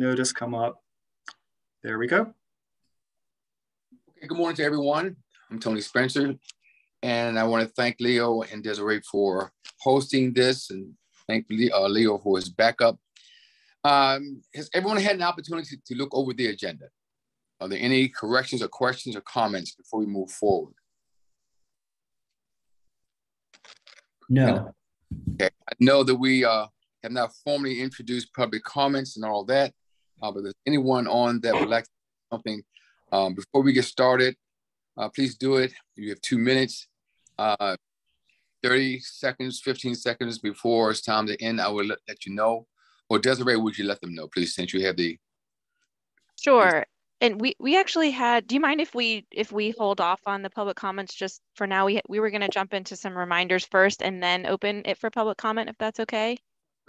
notice come up. There we go. Okay, good morning to everyone. I'm Tony Spencer, and I want to thank Leo and Desiree for hosting this and thank uh, Leo for his backup. Um, has everyone had an opportunity to look over the agenda? Are there any corrections or questions or comments before we move forward? No. Okay, I know that we uh, have not formally introduced public comments and all that, uh, but there's anyone on that would like something um, before we get started, uh, please do it. You have two minutes, uh, 30 seconds, 15 seconds before it's time to end. I will let, let you know. Or Desiree, would you let them know, please, since you have the. Sure. And we, we actually had, do you mind if we if we hold off on the public comments just for now? We, we were going to jump into some reminders first and then open it for public comment, if that's okay.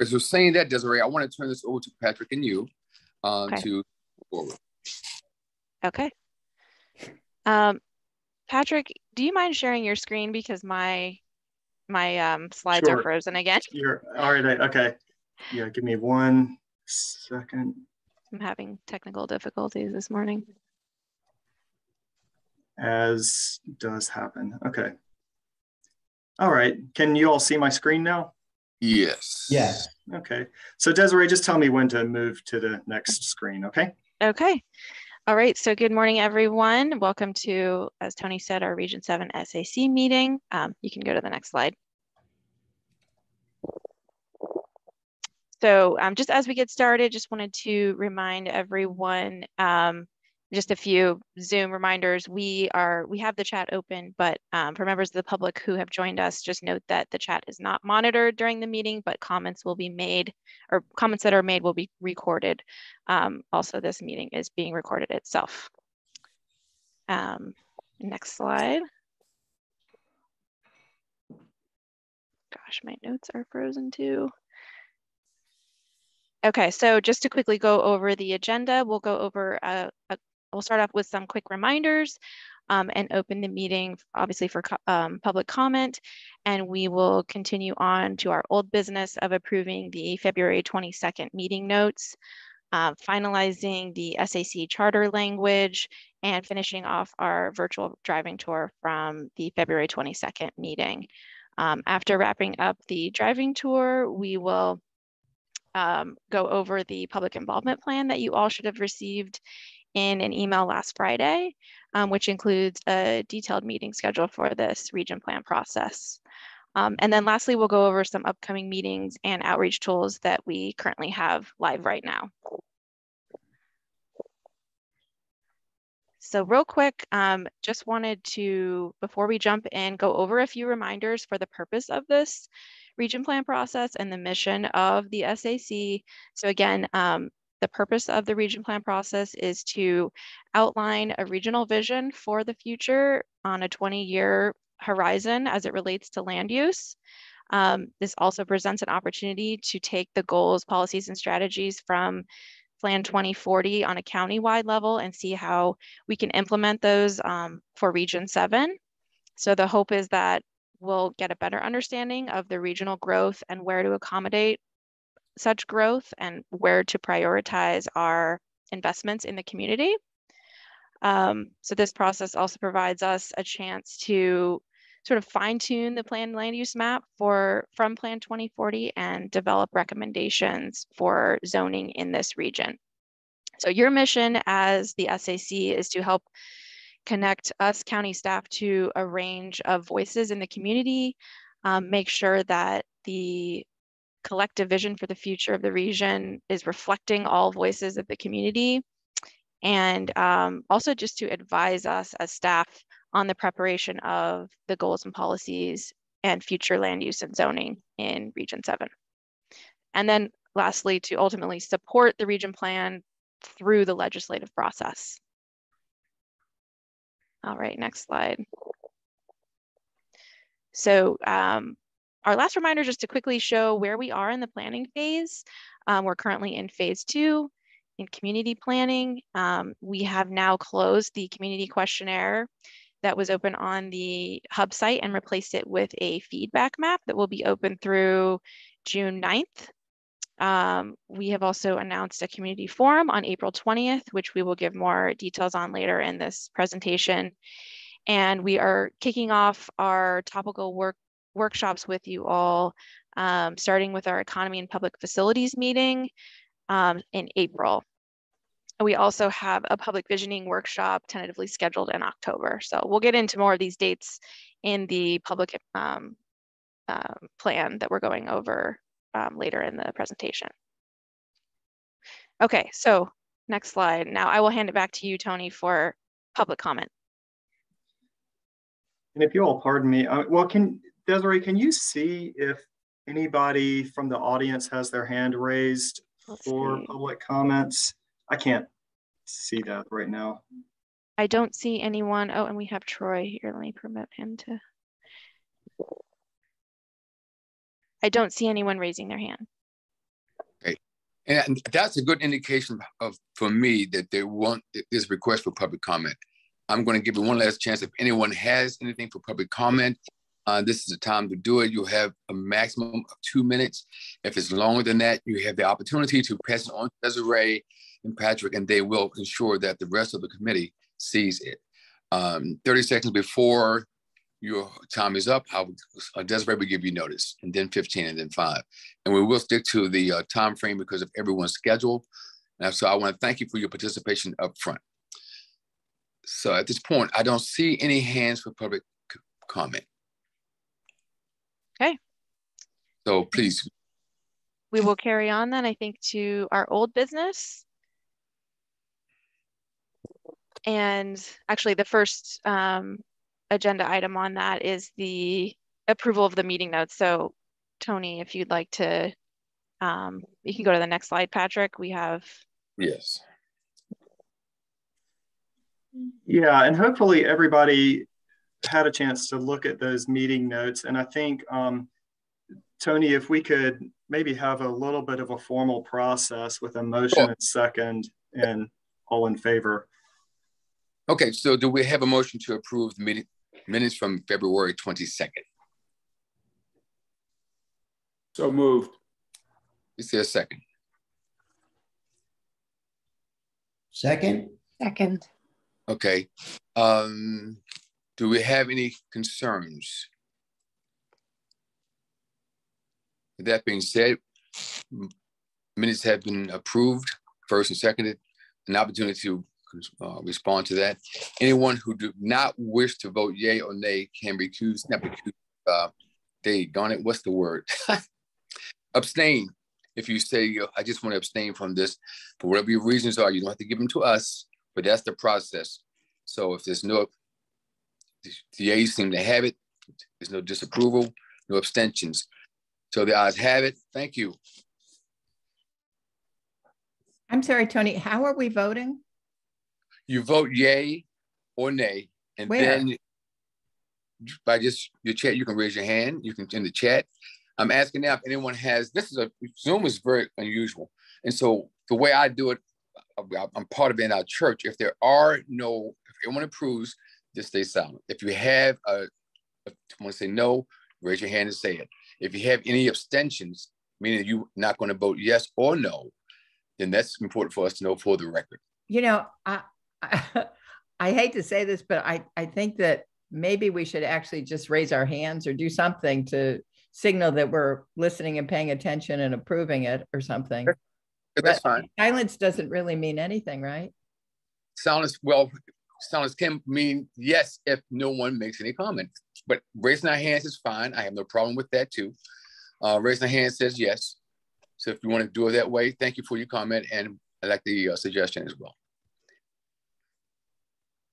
So saying that, Desiree, I want to turn this over to Patrick and you uh, okay. to forward. Okay. Um, Patrick, do you mind sharing your screen because my my um, slides sure. are frozen again? You're all right. Okay. Yeah, give me one second. I'm having technical difficulties this morning. As does happen. Okay. All right. Can you all see my screen now? Yes. Yes. Okay. So Desiree, just tell me when to move to the next screen, okay? Okay. All right, so good morning, everyone. Welcome to, as Tony said, our Region 7 SAC meeting. Um, you can go to the next slide. So um, just as we get started, just wanted to remind everyone um, just a few Zoom reminders. We are we have the chat open, but um, for members of the public who have joined us, just note that the chat is not monitored during the meeting, but comments will be made or comments that are made will be recorded. Um, also, this meeting is being recorded itself. Um, next slide. Gosh, my notes are frozen too. Okay, so just to quickly go over the agenda, we'll go over a, a we'll start off with some quick reminders um, and open the meeting obviously for um, public comment. And we will continue on to our old business of approving the February 22nd meeting notes, uh, finalizing the SAC charter language, and finishing off our virtual driving tour from the February 22nd meeting. Um, after wrapping up the driving tour, we will um, go over the public involvement plan that you all should have received in an email last Friday, um, which includes a detailed meeting schedule for this region plan process. Um, and then lastly, we'll go over some upcoming meetings and outreach tools that we currently have live right now. So real quick, um, just wanted to, before we jump in, go over a few reminders for the purpose of this region plan process and the mission of the SAC. So again, um, the purpose of the region plan process is to outline a regional vision for the future on a 20 year horizon as it relates to land use. Um, this also presents an opportunity to take the goals, policies, and strategies from Plan 2040 on a county-wide level and see how we can implement those um, for Region 7. So the hope is that we'll get a better understanding of the regional growth and where to accommodate such growth and where to prioritize our investments in the community. Um, so this process also provides us a chance to sort of fine tune the planned land use map for from Plan 2040 and develop recommendations for zoning in this region. So your mission as the SAC is to help connect us county staff to a range of voices in the community, um, make sure that the collective vision for the future of the region is reflecting all voices of the community and um, also just to advise us as staff on the preparation of the goals and policies and future land use and zoning in Region 7. And then lastly, to ultimately support the region plan through the legislative process. All right, next slide. So um, our last reminder just to quickly show where we are in the planning phase. Um, we're currently in phase two in community planning. Um, we have now closed the community questionnaire that was open on the hub site and replaced it with a feedback map that will be open through June 9th. Um, we have also announced a community forum on April 20th, which we will give more details on later in this presentation. And we are kicking off our topical work workshops with you all, um, starting with our economy and public facilities meeting um, in April. We also have a public visioning workshop tentatively scheduled in October. So we'll get into more of these dates in the public um, uh, plan that we're going over um, later in the presentation. Okay, so next slide. Now I will hand it back to you, Tony, for public comment. And if you all pardon me, uh, well, can Desiree, can you see if anybody from the audience has their hand raised Let's for see. public comments? I can't see that right now. I don't see anyone. Oh, and we have Troy here. Let me permit him to. I don't see anyone raising their hand. Okay. And that's a good indication of for me that they want this request for public comment. I'm going to give you one last chance. If anyone has anything for public comment, uh, this is the time to do it. You'll have a maximum of two minutes. If it's longer than that, you have the opportunity to pass it on to Desiree and Patrick, and they will ensure that the rest of the committee sees it. Um, 30 seconds before your time is up, I will, uh, Desiree will give you notice, and then 15, and then five. And we will stick to the uh, time frame because of everyone's schedule. And so I want to thank you for your participation up front. So at this point, I don't see any hands for public comment. Okay. So please. We will carry on then, I think, to our old business. And actually the first um, agenda item on that is the approval of the meeting notes. So Tony, if you'd like to, um, you can go to the next slide, Patrick. We have. Yes. Yeah, and hopefully everybody had a chance to look at those meeting notes. And I think, um, Tony, if we could maybe have a little bit of a formal process with a motion and second and all in favor. Okay, so do we have a motion to approve the meeting minutes from February 22nd? So moved. Is there a second? Second? Second. Okay. Um, do we have any concerns? With that being said, minutes have been approved, first and seconded. An opportunity to uh, respond to that. Anyone who do not wish to vote yay or nay can recuse, not recuse, uh, they darn it, what's the word? abstain. If you say, I just want to abstain from this, for whatever your reasons are, you don't have to give them to us, but that's the process. So if there's no, the yeas seem to have it, there's no disapproval, no abstentions. So the ayes have it. Thank you. I'm sorry, Tony, how are we voting? You vote yay or nay, and Where? then by just your chat, you can raise your hand. You can in the chat. I'm asking now if anyone has. This is a Zoom is very unusual, and so the way I do it, I'm part of it in our church. If there are no, if anyone approves, just stay silent. If you have a, a want to say no, raise your hand and say it. If you have any abstentions, meaning you're not going to vote yes or no, then that's important for us to know for the record. You know, I, I, I hate to say this, but I, I think that maybe we should actually just raise our hands or do something to signal that we're listening and paying attention and approving it or something. That's fine. Silence doesn't really mean anything, right? Silence, well, silence can mean yes if no one makes any comment. But raising our hands is fine. I have no problem with that too. Uh, raising a hand says yes. So if you want to do it that way, thank you for your comment and I like the uh, suggestion as well.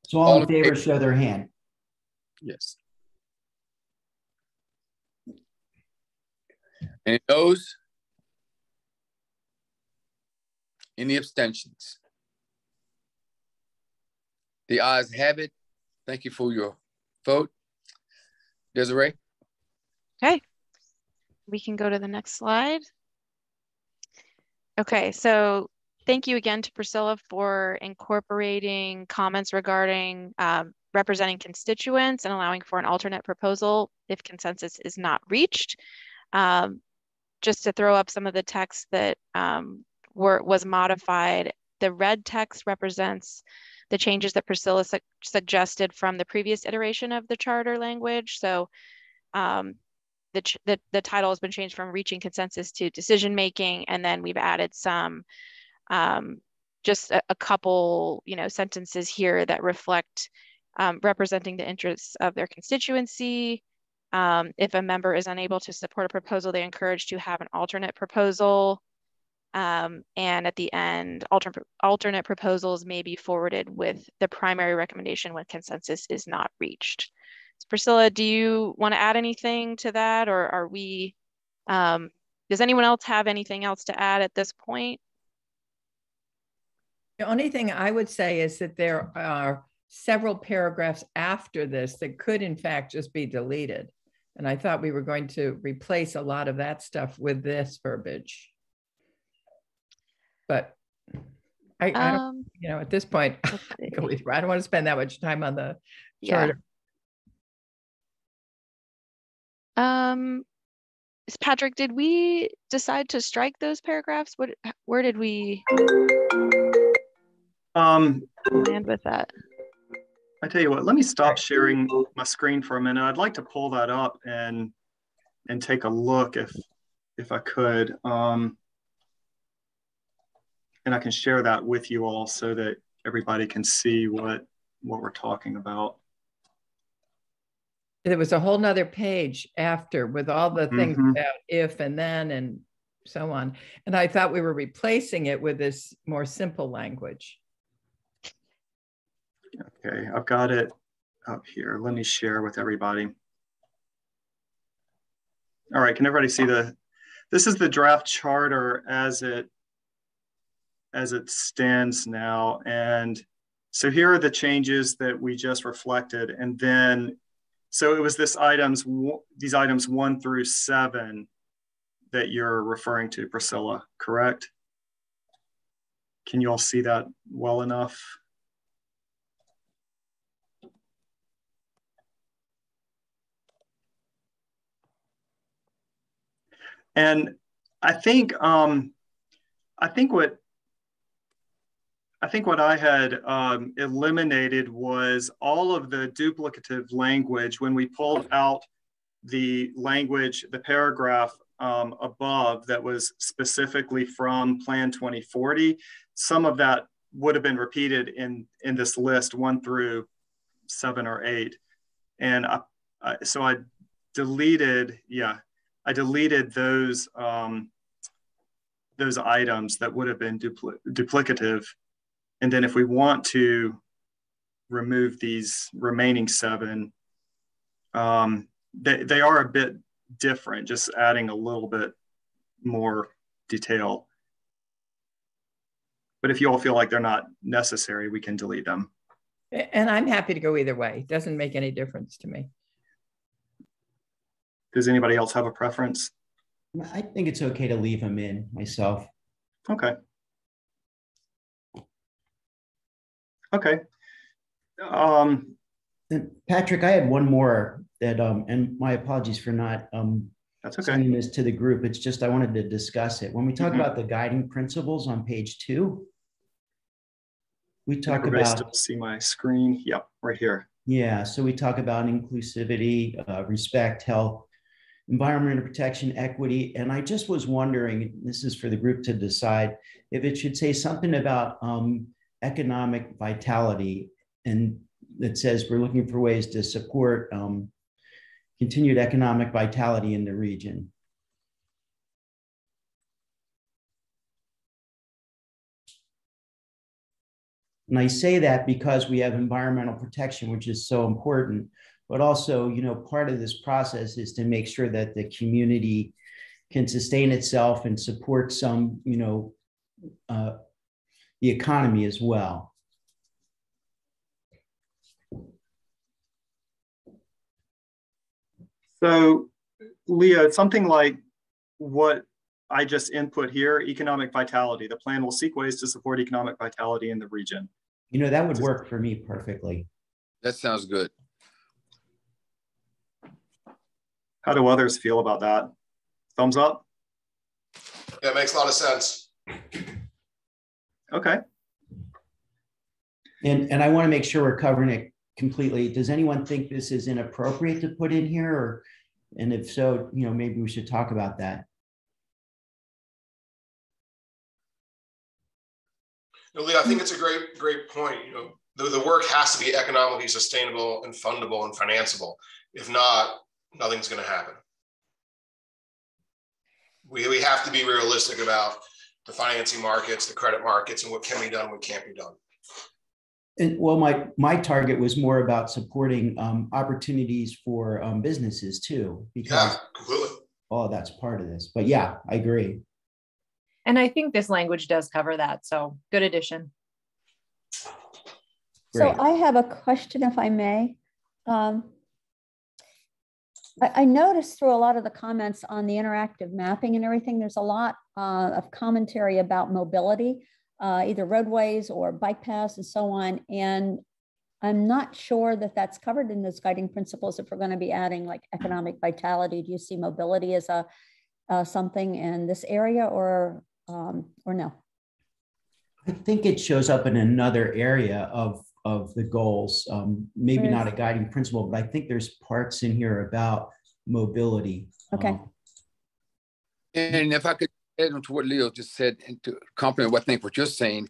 So all, all in favor, show their hand. Yes. Any noes? Any abstentions? The ayes have it. Thank you for your vote. Desiree? Okay. We can go to the next slide. Okay, so thank you again to Priscilla for incorporating comments regarding um, representing constituents and allowing for an alternate proposal if consensus is not reached. Um, just to throw up some of the text that um, were was modified, the red text represents the changes that Priscilla su suggested from the previous iteration of the charter language. So um, the, the, the title has been changed from reaching consensus to decision making, and then we've added some um, just a, a, couple, you know, sentences here that reflect um, representing the interests of their constituency. Um, if a member is unable to support a proposal, they encourage to have an alternate proposal. Um, and at the end, alter alternate proposals may be forwarded with the primary recommendation when consensus is not reached. So Priscilla, do you want to add anything to that or are we, um, does anyone else have anything else to add at this point? The only thing I would say is that there are several paragraphs after this that could in fact just be deleted. And I thought we were going to replace a lot of that stuff with this verbiage. But I, I don't, Um, you know, at this point, let's see. go with- I don't want to spend that much time on the yeah. Um, Patrick, did we decide to strike those paragraphs? What, where did we Um, land with that? I tell you what, let me stop sharing my screen for a minute. I'd like to pull that up and and take a look if if I could. Um, and I can share that with you all so that everybody can see what what we're talking about. There was a whole nother page after with all the things Mhm. about if and then and so on. And I thought we were replacing it with this more simple language. Okay, I've got it up here. Let me share with everybody. All right, can everybody see the, this is the draft charter as it, as it stands now. And so here are the changes that we just reflected. And then, so it was this items, these items one through seven that you're referring to, Priscilla, correct? Can you all see that well enough? And I think um, I think what I think what I had um, eliminated was all of the duplicative language when we pulled out the language, the paragraph um, above that was specifically from Plan 2040. Some of that would have been repeated in in this list one through seven or eight, and I, I, so I deleted, yeah, I deleted those um, those items that would have been dupli duplicative. And then if we want to remove these remaining seven, um, they, they are a bit different, just adding a little bit more detail. But if you all feel like they're not necessary, we can delete them. And I'm happy to go either way. Doesn't make any difference to me. Does anybody else have a preference? I think it's okay to leave them in myself. Okay. Okay. Um, And Patrick, I had one more that, um, and my apologies for not, um, that's okay. sending this to the group. It's just, I wanted to discuss it. When we talk Mhm. about the guiding principles on page two, we talk Everybody about still see my screen? Yep, right here. Yeah, so we talk about inclusivity, uh, respect, health, environmental protection, equity, and I just was wondering, this is for the group to decide, if it should say something about um, economic vitality, and that says we're looking for ways to support um, continued economic vitality in the region. And I say that because we have environmental protection, which is so important. But also, you know, part of this process is to make sure that the community can sustain itself and support some, you know, uh, the economy as well. So, Leah, something like what I just input here, economic vitality. The plan will seek ways to support economic vitality in the region. You know, that would work for me perfectly. That sounds good. How do others feel about that? Thumbs up? Yeah, it makes a lot of sense. Okay. And, and I want to make sure we're covering it completely. Does anyone think this is inappropriate to put in here or, and if so, you know, maybe we should talk about that. No, Lee, I think it's a great, great point. You know, the, the work has to be economically sustainable and fundable and financeable. If not, nothing's going to happen. We, we have to be realistic about the financing markets, the credit markets, and what can be done, what can't be done. And well, my my target was more about supporting um, opportunities for um, businesses too, because yeah, completely. Oh, that's part of this. But yeah, I agree. And I think this language does cover that. So good addition. Great. So I have a question, if I may. Um, I, I, noticed through a lot of the comments on the interactive mapping and everything, there's a lot uh, of commentary about mobility uh, either roadways or bike paths and so on. And I'm not sure that that's covered in those guiding principles if we're going to be adding like economic vitality. Do you see mobility as a uh, something in this area or um, or no? I think it shows up in another area of of the goals. Um, maybe not a guiding principle, but I think there's parts in here about mobility. Okay. Um, and if I could add on to what Leo just said and to complement what I think what you're saying,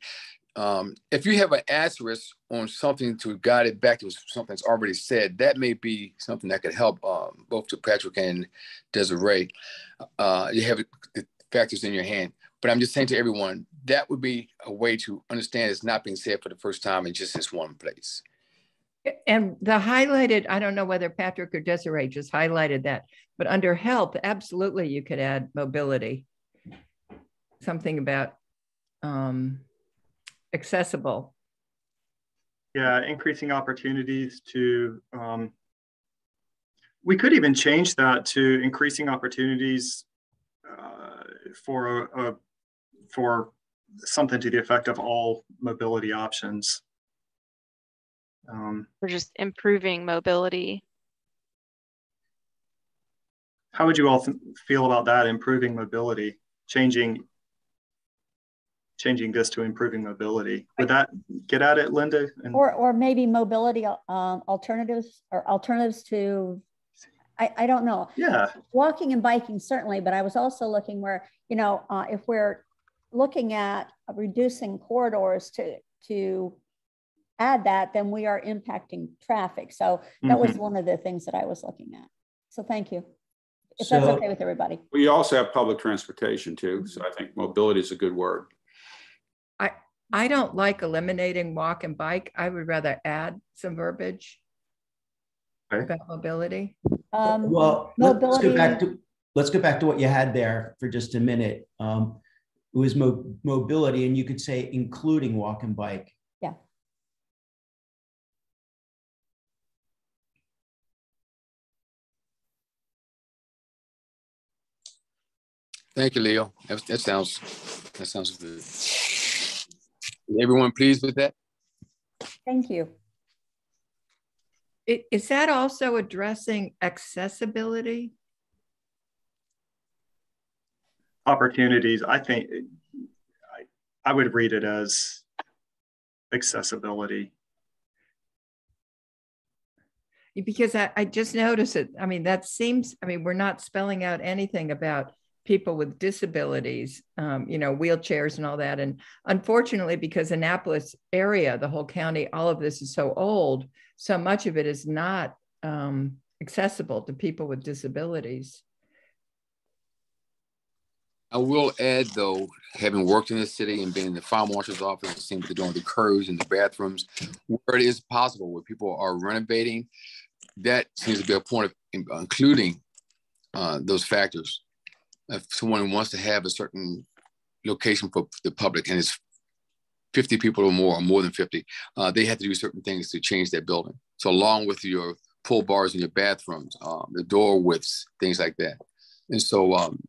um, if you have an asterisk on something to guide it back to something that's already said, that may be something that could help um, both to Patrick and Desiree. Uh, you have the factors in your hand. But I'm just saying to everyone, that would be a way to understand it's not being said for the first time in just this one place. And the highlighted, I don't know whether Patrick or Desiree just highlighted that, but under health, absolutely you could add mobility something about um, accessible. Yeah, increasing opportunities to. Um, we could even change that to increasing opportunities uh, for a, a, for something to the effect of all mobility options. Um, We're just improving mobility. How would you all feel about that? Improving mobility, changing changing this to improving mobility. Would that get at it, Linda? And or, or maybe mobility um, alternatives or alternatives to, I, I don't know. Yeah. Walking and biking, certainly, but I was also looking where, you know, uh, if we're looking at reducing corridors to, to add that, then we are impacting traffic. So that mm-hmm. was one of the things that I was looking at. So thank you. If so, that's okay with everybody. We also have public transportation too. So I think mobility is a good word. I I don't like eliminating walk and bike. I would rather add some verbiage okay. about mobility. Um, well, mobility. let's go back to let's go back to what you had there for just a minute. Um, it was mo mobility, and you could say including walk and bike. Yeah. Thank you, Leo. That, that sounds that sounds good. Everyone pleased with that? Thank you. Is that also addressing accessibility? Opportunities, I think, I, I would read it as accessibility. Because I, I just noticed it. I mean, that seems, I mean, we're not spelling out anything about people with disabilities, um, you know, wheelchairs and all that. And unfortunately, because Annapolis area, the whole county, all of this is so old, so much of it is not um, accessible to people with disabilities. I will add, though, having worked in the city and being in the fire marshal's office and seeing what they're doing with the curves and the bathrooms, where it is possible, where people are renovating, that seems to be a point of including uh, those factors. If someone wants to have a certain location for the public and it's 50 people or more or more than 50 uh, they have to do certain things to change that building. So along with your pull bars in your bathrooms um, the door widths things like that. And so um,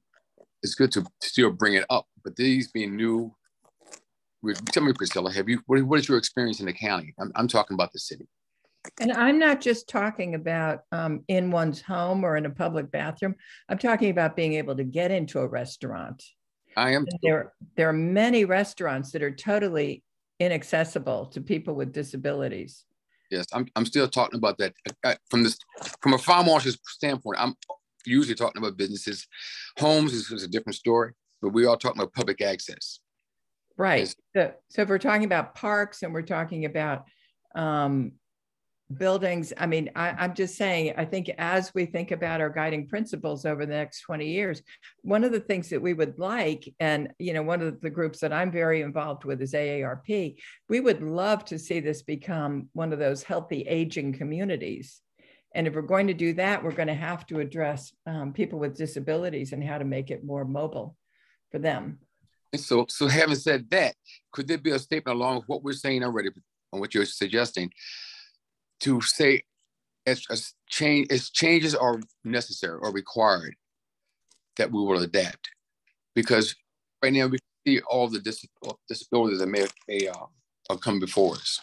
it's good to still bring it up but these being new tell me priscilla have you what, what is your experience in the county I'm, I'm talking about the city and I'm not just talking about um, in one's home or in a public bathroom. I'm talking about being able to get into a restaurant I am. There, there are many restaurants that are totally inaccessible to people with disabilities. Yes, I'm, I'm still talking about that I, from this from a fire marshal's standpoint. I'm usually talking about businesses. Homes is, is a different story, but we are talking about public access. Right. So, so if we're talking about parks and we're talking about um, buildings, I mean, I, am just saying, I think as we think about our guiding principles over the next 20 years, one of the things that we would like, and you know, one of the groups that I'm very involved with is AARP, we would love to see this become one of those healthy aging communities. And if we're going to do that, we're going to have to address um, people with disabilities and how to make it more mobile for them. So, so having said that, could there be a statement along with what we're saying already on what you're suggesting to say as, as change as changes are necessary or required that we will adapt because right now we see all the dis- disabilities that may, may uh, come before us.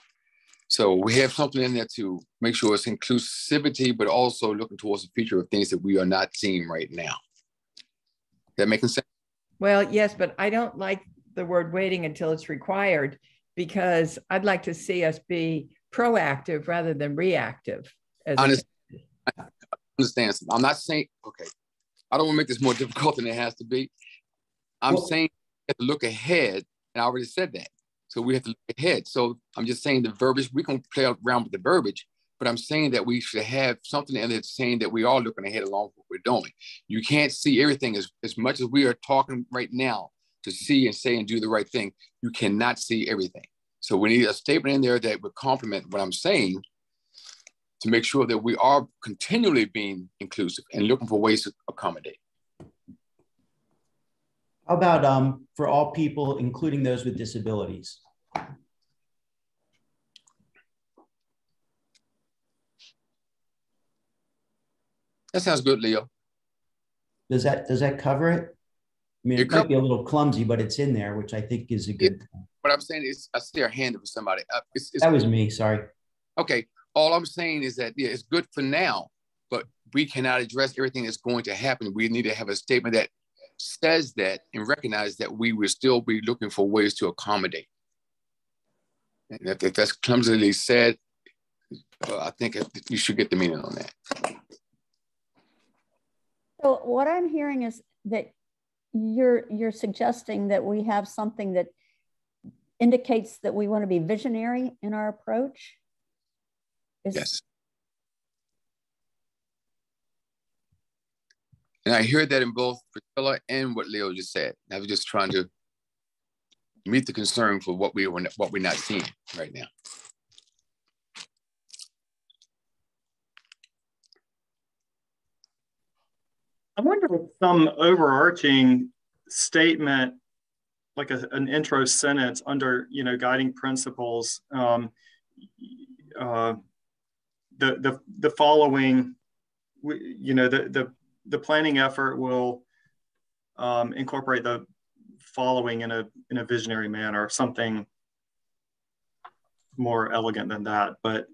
So we have something in there to make sure it's inclusivity, but also looking towards the future of things that we are not seeing right now. That making sense? Well, yes, but I don't like the word waiting until it's required because I'd like to see us be proactive rather than reactive. As Honest, I understand. I'm not saying, okay, I don't want to make this more difficult than it has to be. I'm well, saying to look ahead, and I already said that. So we have to look ahead. So I'm just saying the verbiage, we can play around with the verbiage, but I'm saying that we should have something in it saying that we are looking ahead along what we're doing. You can't see everything as, as much as we are talking right now to see and say and do the right thing. You cannot see everything. So we need a statement in there that would complement what I'm saying to make sure that we are continually being inclusive and looking for ways to accommodate. How about um, for all people, including those with disabilities? That sounds good, Leo. Does that does that cover it? I mean, it, it might be a little clumsy, but it's in there, which I think is a good. It, what I'm saying is, I see a hand for somebody. Uh, it's, it's, that was me. Sorry. Okay. All I'm saying is that yeah, it's good for now, but we cannot address everything that's going to happen. We need to have a statement that says that and recognize that we will still be looking for ways to accommodate. And if, if that's clumsily said, uh, I think you should get the meaning on that. So what I'm hearing is that you're you're suggesting that we have something that indicates that we want to be visionary in our approach. Is yes. And I hear that in both Priscilla and what Leo just said. I was just trying to meet the concern for what we were what we're not seeing right now. I wonder if some overarching statement, like a, an intro sentence under, you know, guiding principles, um, uh, the, the, the following, you know, the, the, the planning effort will um, incorporate the following in a, in a visionary manner, something more elegant than that, but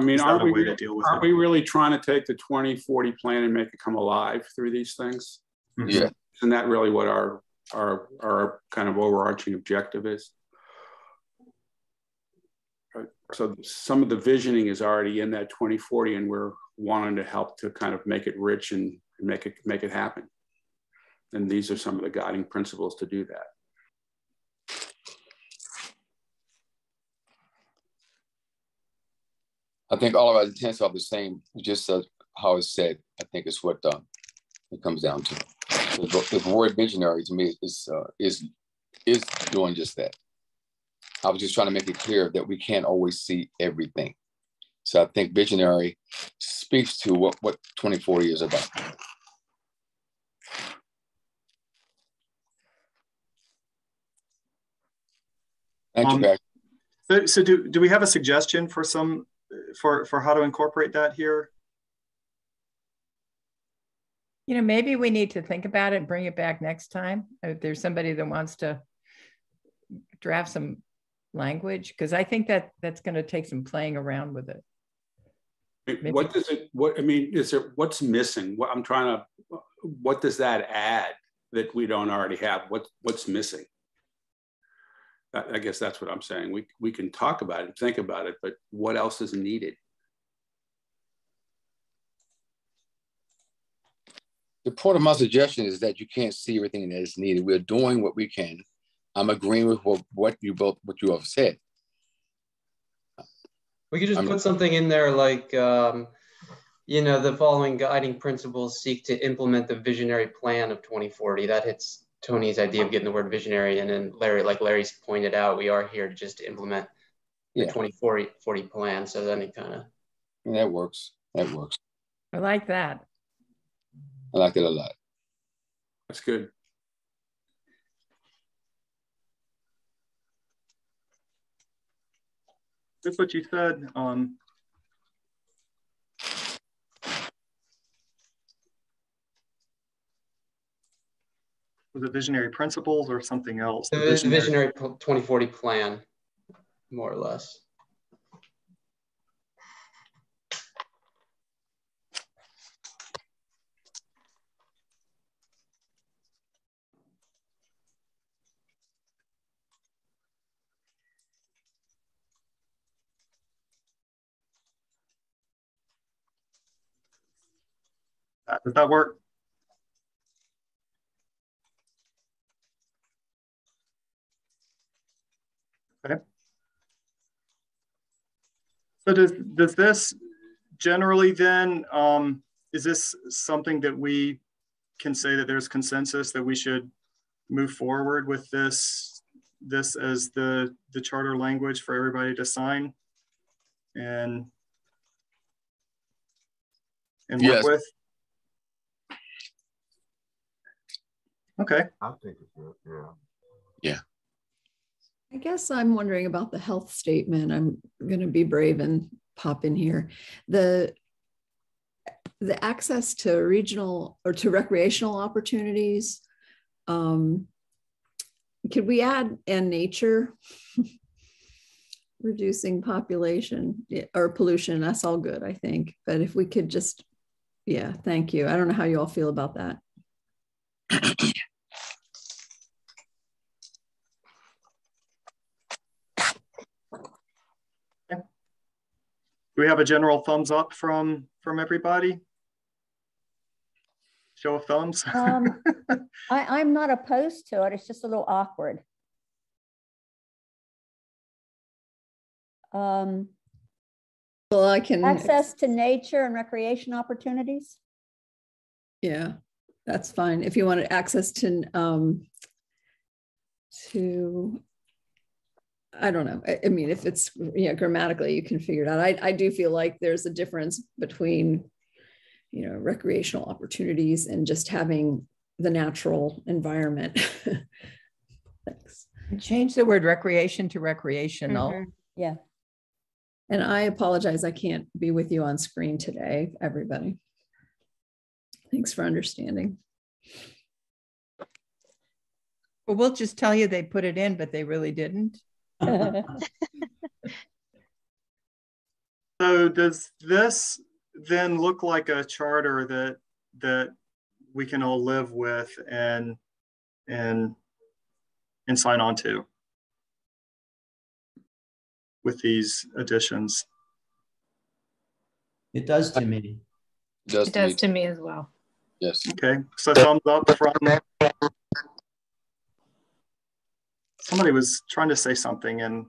I mean, are we, are we really trying to take the 2040 plan and make it come alive through these things? Mm-hmm. Yeah. Isn't that really what our, our, our kind of overarching objective is? So some of the visioning is already in that 2040 and we're wanting to help to kind of make it rich and make it, make it happen. And these are some of the guiding principles to do that. I think all of our intents are the same, just how it's said. I think it's what uh, it comes down to. The, the word visionary to me is uh, is is doing just that. I was just trying to make it clear that we can't always see everything. So I think visionary speaks to what what 2040 is about. Thank um, you, So, so do, do we have a suggestion for some for for how to incorporate that here? You know, maybe we need to think about it and bring it back next time. If there's somebody that wants to draft some language, because I think that that's going to take some playing around with it. Maybe. What does it? What I mean is there? What's missing? What I'm trying to. What does that add that we don't already have? What, what's missing? I guess that's what I'm saying. We, we can talk about it, think about it, but what else is needed? The point of my suggestion is that you can't see everything that is needed. We're doing what we can. I'm agreeing with what, what you both what you have said. We could just I'm, put something in there like, um, you know, the following guiding principles seek to implement the visionary plan of 2040. That hits Tony's idea of getting the word visionary. And then Larry, like Larry's pointed out, we are here to just to implement the yeah. 2040 40 plan. So then it kind of. That works. That works. I like that. I like it a lot. That's good. That's what you said. Um, it visionary principles or something else? The visionary, visionary 2040 plan, more or less. Uh, does that work? Okay. So does, does this generally then, um, is this something that we can say that there's consensus that we should move forward with this, this as the, the charter language for everybody to sign and, and work yes. with? Okay. I think it's good. Yeah. Yeah. I guess I'm wondering about the health statement. I'm going to be brave and pop in here. The the access to regional or to recreational opportunities. Um, could we add and nature? Reducing population or pollution, that's all good, I think. But if we could just, yeah, thank you. I don't know how you all feel about that. Do we have a general thumbs up from from everybody? Show of thumbs. um, I, I'm not opposed to it. It's just a little awkward. Um, well, I can access to nature and recreation opportunities. Yeah, that's fine. If you wanted access to um, to I don't know. I, I, mean, if it's you know grammatically, you can figure it out. I, I do feel like there's a difference between you know recreational opportunities and just having the natural environment. Thanks. Change the word recreation to recreational. Mm-hmm. Yeah. And I apologize, I can't be with you on screen today, everybody. Thanks for understanding. Well, we'll just tell you they put it in, but they really didn't. So does this then look like a charter that that we can all live with and and and sign on to with these additions? It does to me. It does, it does to, me. to me as well. Yes. Okay. So thumbs up from somebody was trying to say something and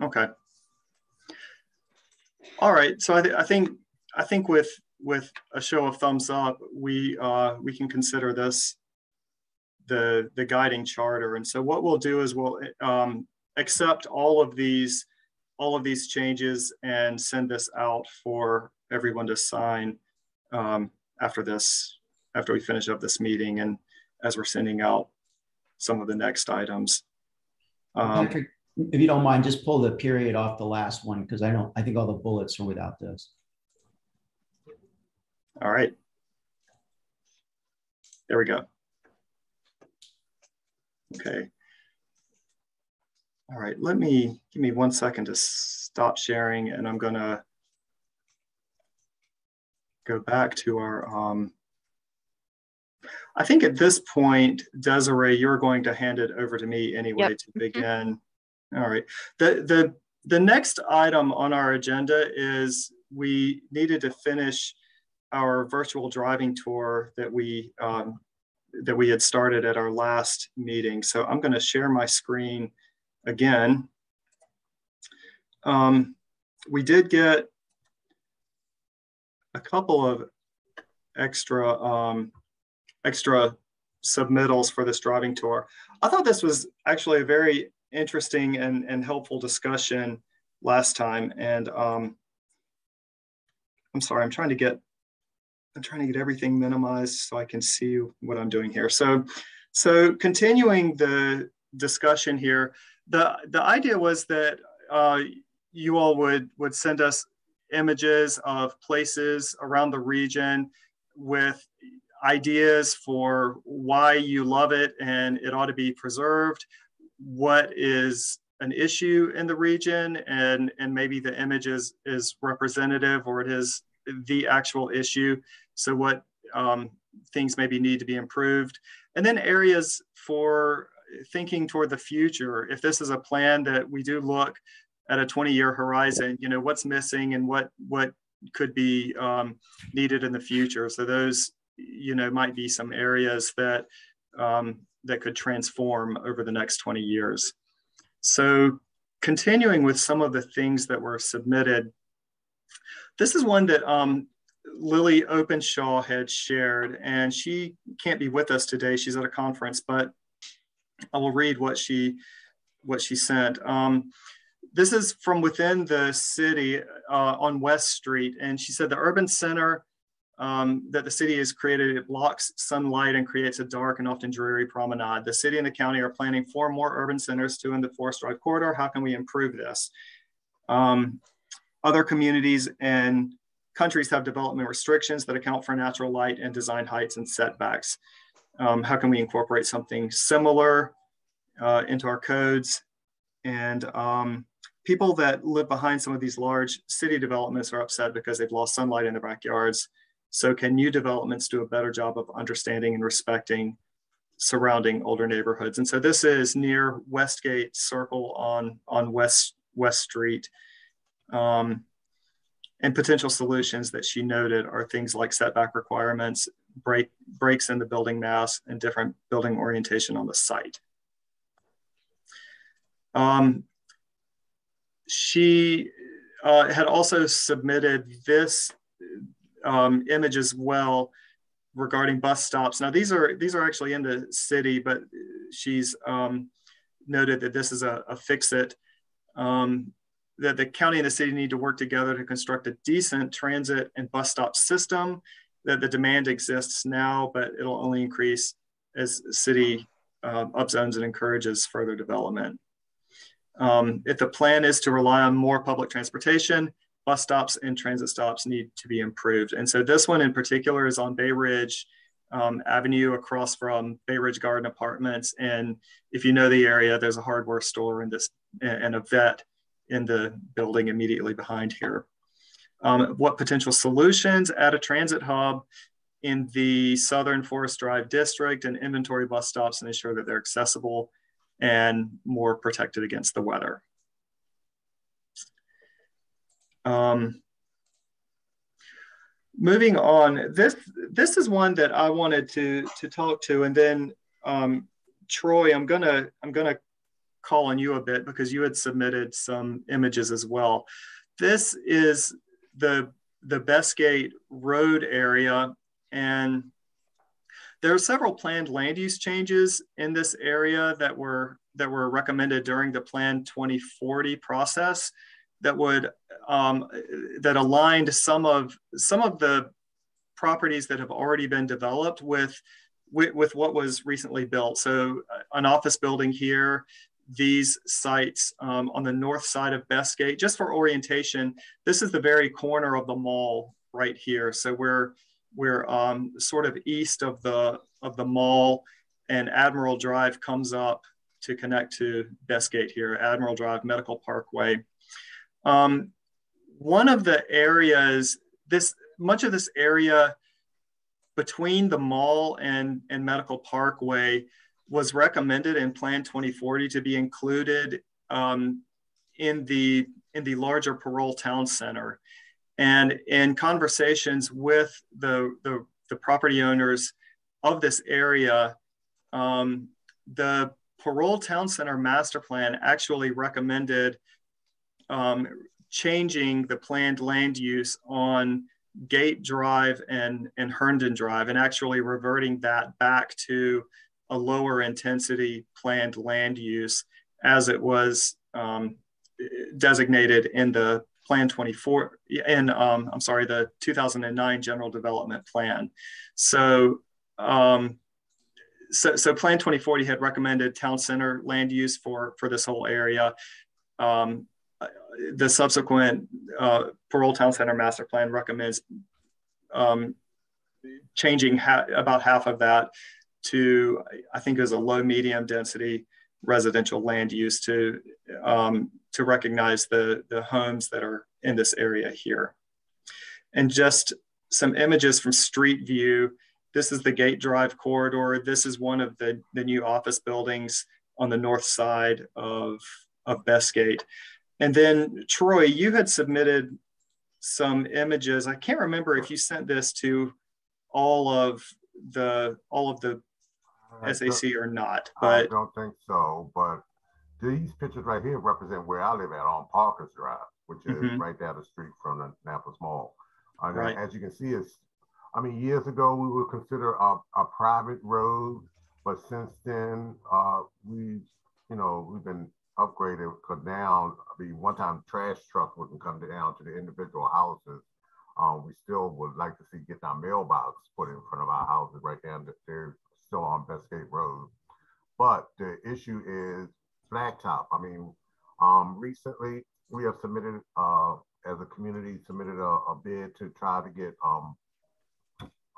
okay. All right. So I, th I, think i think with with a show of thumbs up we uh, we can consider this the the guiding charter. And so what we'll do is we'll um, accept all of these all of these changes and send this out for everyone to sign um, after this after we finish up this meeting and as we're sending out some of the next items. Um, Patrick, if you don't mind, just pull the period off the last one because I don't. I think all the bullets are without those. All right. There we go. Okay. All right, let me, give me one second to stop sharing and I'm gonna go back to our, um, I think at this point, Desiree, you're going to hand it over to me anyway Yep. to begin. All right. The, the, the next item on our agenda is we needed to finish our virtual driving tour that we um, that we had started at our last meeting. So I'm going to share my screen again. Um, we did get a couple of extra um, extra submittals for this driving tour. I thought this was actually a very interesting and, and helpful discussion last time. And um, I'm sorry, I'm trying to get I'm trying to get everything minimized so I can see what I'm doing here. So, so continuing the discussion here, the the idea was that uh, you all would would send us images of places around the region with ideas for why you love it and it ought to be preserved, what is an issue in the region, and and maybe the image is is representative or it is the actual issue. So what um, things maybe need to be improved, and then areas for thinking toward the future. If this is a plan that we do look at a 20-year horizon, you know what's missing and what what could be um, needed in the future. So those you know might be some areas that um, that could transform over the next 20 years. So continuing with some of the things that were submitted, this is one that um, Lily Openshaw had shared, and she can't be with us today. She's at a conference, but I will read what she what she sent. Um, this is from within the city uh, on West Street, and she said the urban center um, that the city has created it blocks sunlight and creates a dark and often dreary promenade. The city and the county are planning four more urban centers, two in the Forest Drive corridor. How can we improve this? Um, other communities and countries have development restrictions that account for natural light and design heights and setbacks. Um, how can we incorporate something similar uh, into our codes? And um, people that live behind some of these large city developments are upset because they've lost sunlight in their backyards. So can new developments do a better job of understanding and respecting surrounding older neighborhoods? And so this is near Westgate Circle on, on West, West Street. Um, and potential solutions that she noted are things like setback requirements, break, breaks in the building mass, and different building orientation on the site. Um, she uh, had also submitted this um, image as well regarding bus stops. Now these are these are actually in the city, but she's um, noted that this is a, a fix-it. Um, that the county and the city need to work together to construct a decent transit and bus stop system. That the demand exists now, but it'll only increase as city uh, upzones and encourages further development. Um, if the plan is to rely on more public transportation, bus stops and transit stops need to be improved. And so this one in particular is on Bay Ridge um, Avenue across from Bay Ridge Garden Apartments. And if you know the area, there's a hardware store and this and a vet in the building immediately behind here. Um, what potential solutions at a transit hub in the Southern Forest Drive district and inventory bus stops and ensure that they're accessible and more protected against the weather. Um, moving on, this this is one that I wanted to to talk to, and then um, Troy, I'm gonna I'm gonna call on you a bit because you had submitted some images as well. This is the the Bestgate Road area, and there are several planned land use changes in this area that were that were recommended during the Plan 2040 process that would um, that aligned some of some of the properties that have already been developed with, with, with what was recently built. So uh, an office building here, these sites um, on the north side of Bestgate, just for orientation, this is the very corner of the mall right here. So we're we're um, sort of east of the of the mall, and Admiral Drive comes up to connect to Bestgate here, Admiral Drive Medical Parkway. Um, one of the areas, this much of this area between the mall and, and Medical Parkway was recommended in Plan 2040 to be included um, in the in the larger parole town center. And in conversations with the, the, the property owners of this area, um, the parole town center master plan actually recommended um, changing the planned land use on Gate Drive and, and Herndon Drive and actually reverting that back to a lower intensity planned land use as it was um, designated in the Plan 24, in, um, I'm sorry, the 2009 General Development Plan. So, um, so, so Plan 2040 had recommended town center land use for, for this whole area. Um, the subsequent uh, Parole Town Center Master Plan recommends um, changing ha about half of that to, I think it was a low medium density residential land use to, um, to recognize the, the homes that are in this area here. And just some images from street view. This is the Gate Drive corridor. This is one of the, the new office buildings on the north side of, of Bestgate. And then Troy, you had submitted some images. I can't remember if you sent this to all of the all of the SAC or not, but I don't think so. But these pictures right here represent where I live at on Parkers Drive, which is mm -hmm. right down the street from the Annapolis Mall. Uh, right. As you can see, it's I mean, years ago we would consider a, a private road, but since then uh, we, you know, we've been upgraded because now, I mean, one time trash trucks wouldn't come down to the individual houses. Um, we still would like to see get our mailbox put in front of our houses right down they're still on Bestgate Road. But the issue is blacktop. I mean, um, recently we have submitted, uh, as a community, submitted a, a, bid to try to get um,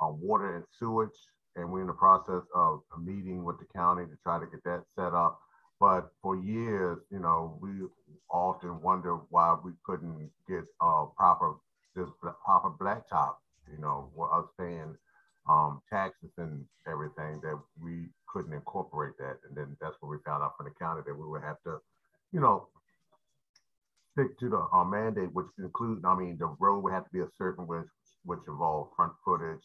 uh, water and sewage. And we're in the process of a meeting with the county to try to get that set up. But for years, you know, we often wonder why we couldn't get a proper this proper blacktop. You know, us paying um, taxes and everything that we couldn't incorporate that. And then that's what we found out from the county that we would have to, you know, stick to the uh, mandate, which includes, I mean, the road would have to be a certain which, which involved front footage,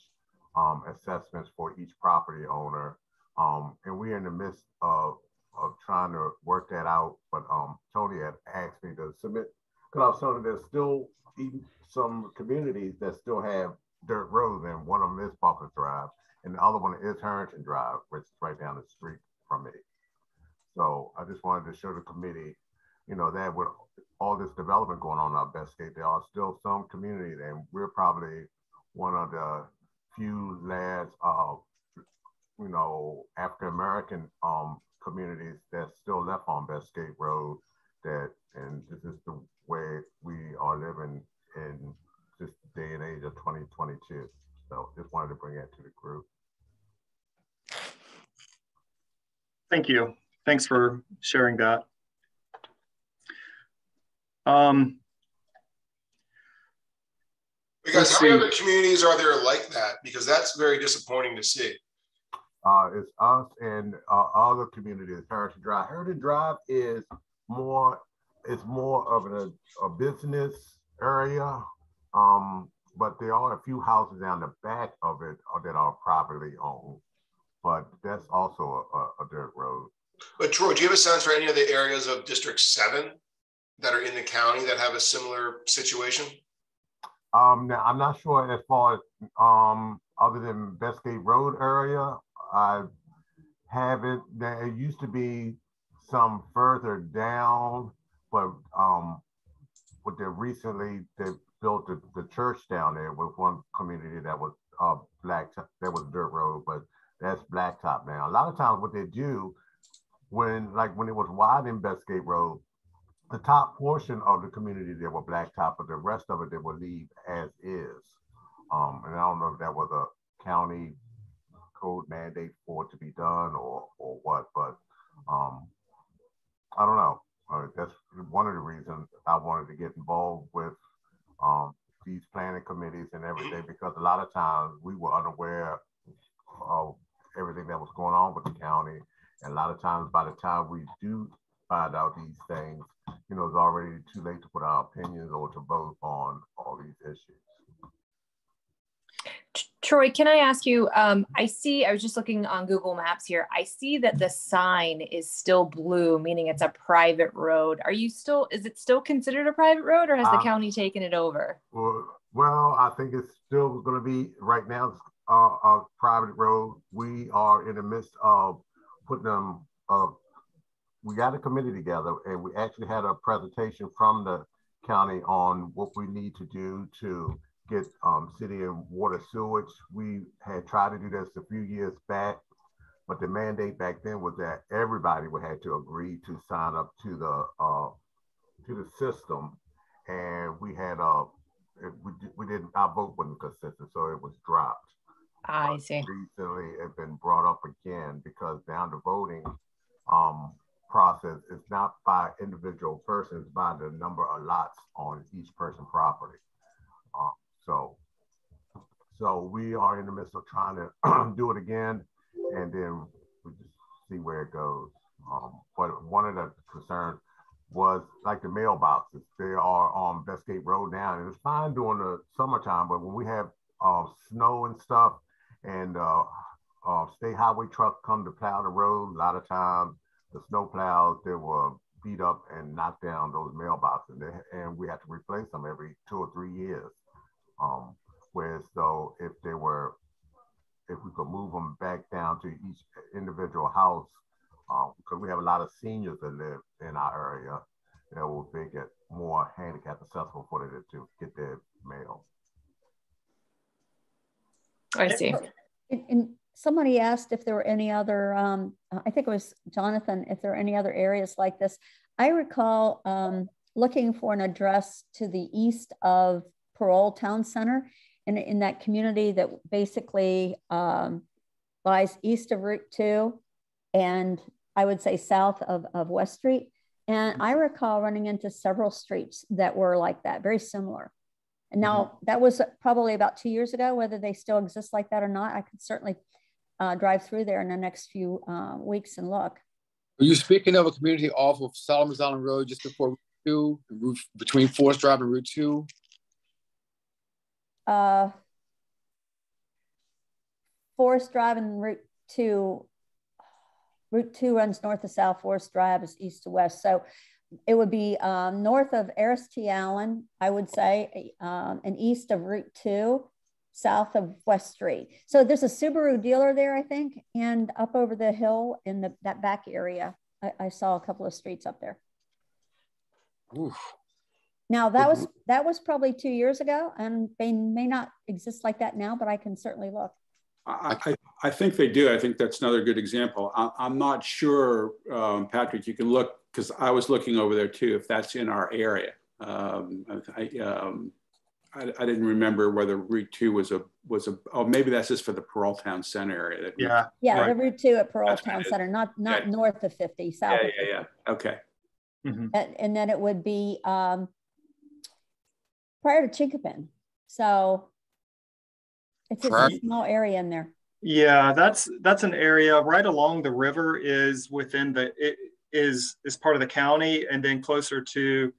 um, assessments for each property owner. Um, and we're in the midst of of trying to work that out. But um, Tony had asked me to submit because I was telling there's still some communities that still have dirt roads, and one of them is Parker Drive, and the other one is Harrington Drive, which is right down the street from me. So I just wanted to show the committee, you know, that with all this development going on in Bestgate, there are still some communities, and we're probably one of the few last, uh, you know, African American um, communities that's still left on Bestgate Road that, and this is the way we are living in this day and age of 2022. So just wanted to bring that to the group. Thank you. Thanks for sharing that. Um, because how many other communities are there like that? Because that's very disappointing to see. Uh, it's us and uh, other communities, Heritage Drive. Heritage Drive is more, it's more of a, a business area, um, but there are a few houses down the back of it that are privately owned. But that's also a, a, a dirt road. But Troy, do you have a sense for any of the areas of District 7 that are in the county that have a similar situation? Um, now, I'm not sure as far as um, other than Bestgate Road area, I have it. There used to be some further down, but um, with the recently they built the, the church down there with one community that was uh black that was dirt road, but that's blacktop now. A lot of times what they do when like when it was wide in Bestgate Road, the top portion of the community there were blacktop, but the rest of it they would leave as is. Um, and I don't know if that was a county code mandate for it to be done or or what, but um, I don't know. Uh, that's one of the reasons I wanted to get involved with um, these planning committees and everything because a lot of times we were unaware of everything that was going on with the county. And a lot of times by the time we do find out these things, you know, it's already too late to put our opinions or to vote on all these issues. Troy, can I ask you? Um, I see, I was just looking on Google Maps here. I see that the sign is still blue, meaning it's a private road. Are you still, is it still considered a private road or has the uh, county taken it over? Well, well, I think it's still going to be right now uh, a private road. We are in the midst of putting them, uh, we got a committee together and we actually had a presentation from the county on what we need to do to get um, city and water sewage. We had tried to do this a few years back, but the mandate back then was that everybody would have to agree to sign up to the uh, to the system, and we had a uh, we, we didn't our vote wasn't consistent, so it was dropped. I see. Recently, it's been brought up again because down the voting um, process is not by individual persons, by the number of lots on each person property. Uh, so, so we are in the midst of trying to do it again, and then we just see where it goes. Um, but one of the concerns was like the mailboxes. They are on Bestgate Road now, and it's fine during the summertime, but when we have uh, snow and stuff, and uh, uh, state highway trucks come to plow the road, a lot of times the snow plows they will beat up and knock down those mailboxes, and, and we have to replace them every two or three years. Um, whereas though if they were, if we could move them back down to each individual house, um, because we have a lot of seniors that live in our area, that will make it more handicap accessible for them to get their mail. I see. And, and somebody asked if there were any other, um, I think it was Jonathan, if there are any other areas like this. I recall um, looking for an address to the east of Parole Town Center in, in that community that basically um, lies east of Route 2 and I would say south of, of West Street. And I recall running into several streets that were like that, very similar. And now mm-hmm. that was probably about two years ago. Whether they still exist like that or not, I could certainly uh, drive through there in the next few uh, weeks and look. Are you speaking of a community off of Solomon's Island Road just before Route 2, between Forest Drive and Route 2? Uh, Forest Drive and Route 2. Route 2 runs north to south, Forest Drive is east to west. So it would be um, north of Aris T. Allen, I would say, um, and east of Route 2, south of West Street. So there's a Subaru dealer there, I think, and up over the hill in the, that back area. I, I saw a couple of streets up there. Oof. Now that was that was probably two years ago, and they may not exist like that now, but I can certainly look. I, I, I think they do. I think that's another good example. I, am not sure, um, Patrick. You can look because I was looking over there too. If that's in our area, um, I, um, I, I, didn't remember whether Route Two was a was a. Oh, maybe that's just for the Parole Town Center area. Yeah, yeah, right. the Route Two at Parole Town Center, not not yeah. north of 50, south. Yeah, yeah, yeah. Okay. Mm-hmm. And, and, then it would be um, prior to Chinquapin. So it's just a small area in there. Yeah, that's that's an area right along the river is within the it is is part of the county, and then closer to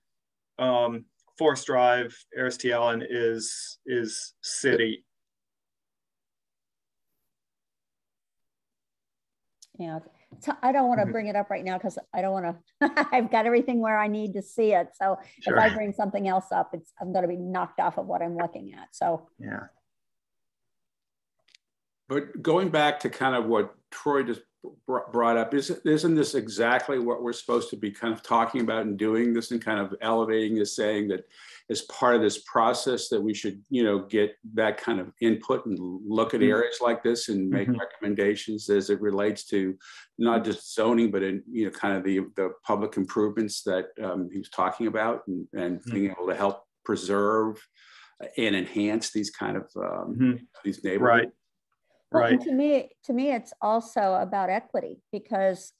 um, Forest Drive, Aris T. Allen is is city. Yeah, I don't want to mm-hmm. bring it up right now because I don't want to. I've got everything where I need to see it. So sure. if I bring something else up, it's I'm going to be knocked off of what I'm looking at. So yeah. But going back to kind of what Troy just brought up, isn't isn't this exactly what we're supposed to be kind of talking about and doing this and kind of elevating this, saying that as part of this process that we should, you know, get that kind of input and look at mm-hmm. areas like this and make mm-hmm. recommendations as it relates to not just zoning, but in, you know, kind of the, the public improvements that um, he was talking about and, and mm-hmm. being able to help preserve and enhance these kind of um, mm-hmm. these neighborhoods. Right. Well, right. to me, to me, it's also about equity because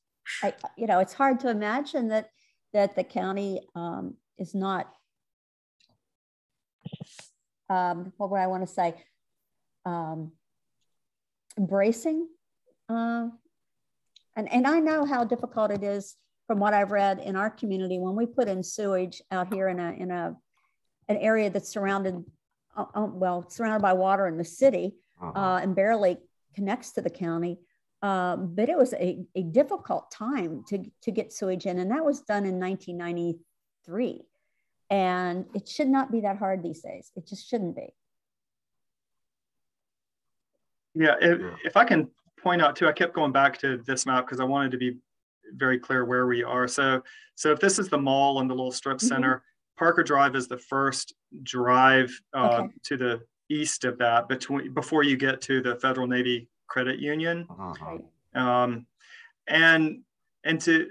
I, you know, it's hard to imagine that that the county um, is not um, what would I want to say? Um, embracing. Uh, and, and I know how difficult it is from what I've read in our community when we put in sewage out here in a, in a, an area that's surrounded, uh, uh well, surrounded by water in the city uh-huh. uh, and barely connects to the county. Um, but it was a, a difficult time to, to get sewage in, and that was done in 1993. And it should not be that hard these days. It just shouldn't be. Yeah, if, if I can point out too, I kept going back to this map because I wanted to be very clear where we are. So, so if this is the mall and the little strip mm-hmm. center, mm-hmm. Parker Drive is the first drive uh, okay. to the east of that between before you get to the Federal Navy Credit Union. Uh-huh. Um, and and to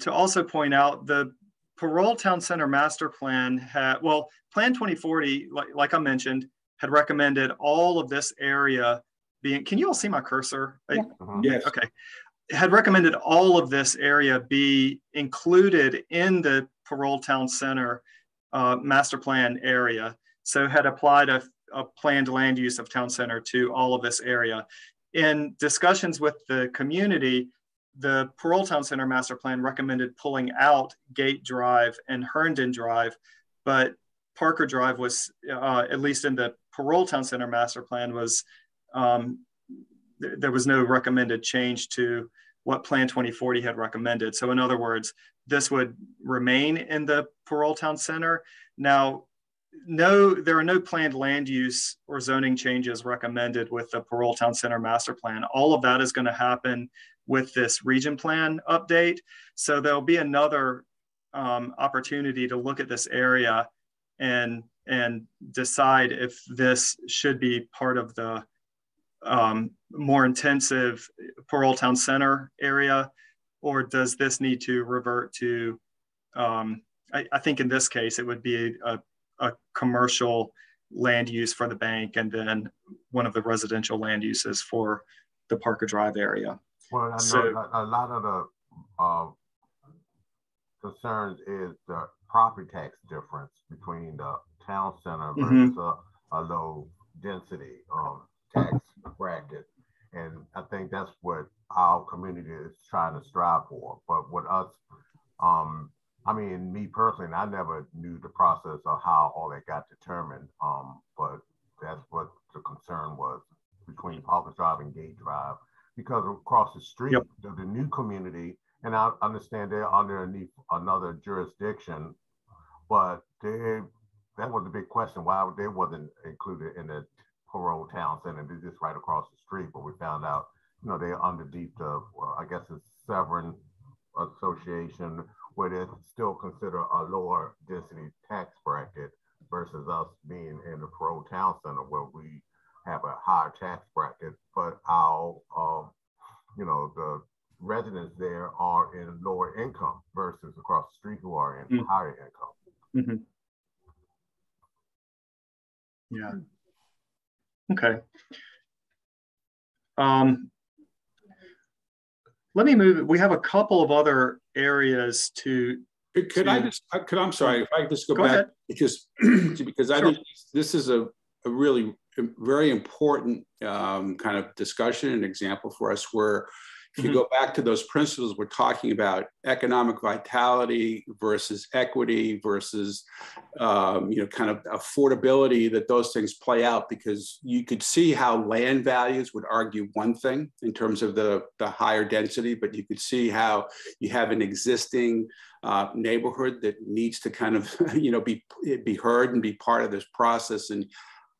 to also point out the Parole Town Center Master Plan had well, Plan 2040, like, like I mentioned, had recommended all of this area being. Can you all see my cursor? Yeah. Uh-huh. Yes. Okay. Had recommended all of this area be included in the Parole Town Center uh, master plan area. So had applied a a planned land use of town center to all of this area. In discussions with the community, the Parole Town Center master plan recommended pulling out Gate Drive and Herndon Drive, but Parker Drive was, uh, at least in the Parole Town Center master plan, was um, th there was no recommended change to what Plan 2040 had recommended. So in other words, this would remain in the Parole Town Center. Now, no, there are no planned land use or zoning changes recommended with the Parole Town Center master plan. All of that is going to happen with this region plan update. So there'll be another um, opportunity to look at this area and and decide if this should be part of the um, more intensive Parole Town Center area, or does this need to revert to um, I, I, think in this case, it would be a, a commercial land use for the bank and then one of the residential land uses for the Parker Drive area. Well, I know so, a lot of the uh, concerns is the property tax difference between the town center mm-hmm. versus mm-hmm. a, a, low density um, tax bracket. And I think that's what our community is trying to strive for. But with us um, I mean, me personally, I never knew the process of how all that got determined. Um, but that's what the concern was between Parker Drive and Gate Drive, because across the street, yep. the, the, new community, and I understand they're underneath another jurisdiction, but they that was a big question why they wasn't included in the parole town center. They're just right across the street, but we found out, you know, they're underneath the, well, I guess it's Severn Association where they still considered a lower density tax bracket versus us being in the Parole Town Center where we have a higher tax bracket, but our, um, you know, the residents there are in lower income versus across the street who are in mm. higher income. Mm-hmm. Yeah. Okay. Um, let me move. We have a couple of other areas to. Could, could to, I just? Uh, could I'm sorry if I just go, go back ahead. because because I think this is a, a really very important um, kind of discussion and example for us where if you mm-hmm. go back to those principles, we're talking about economic vitality versus equity versus, um, you know, kind of affordability that those things play out because you could see how land values would argue one thing in terms of the, the higher density, but you could see how you have an existing uh, neighborhood that needs to kind of, you know, be, be heard and be part of this process. And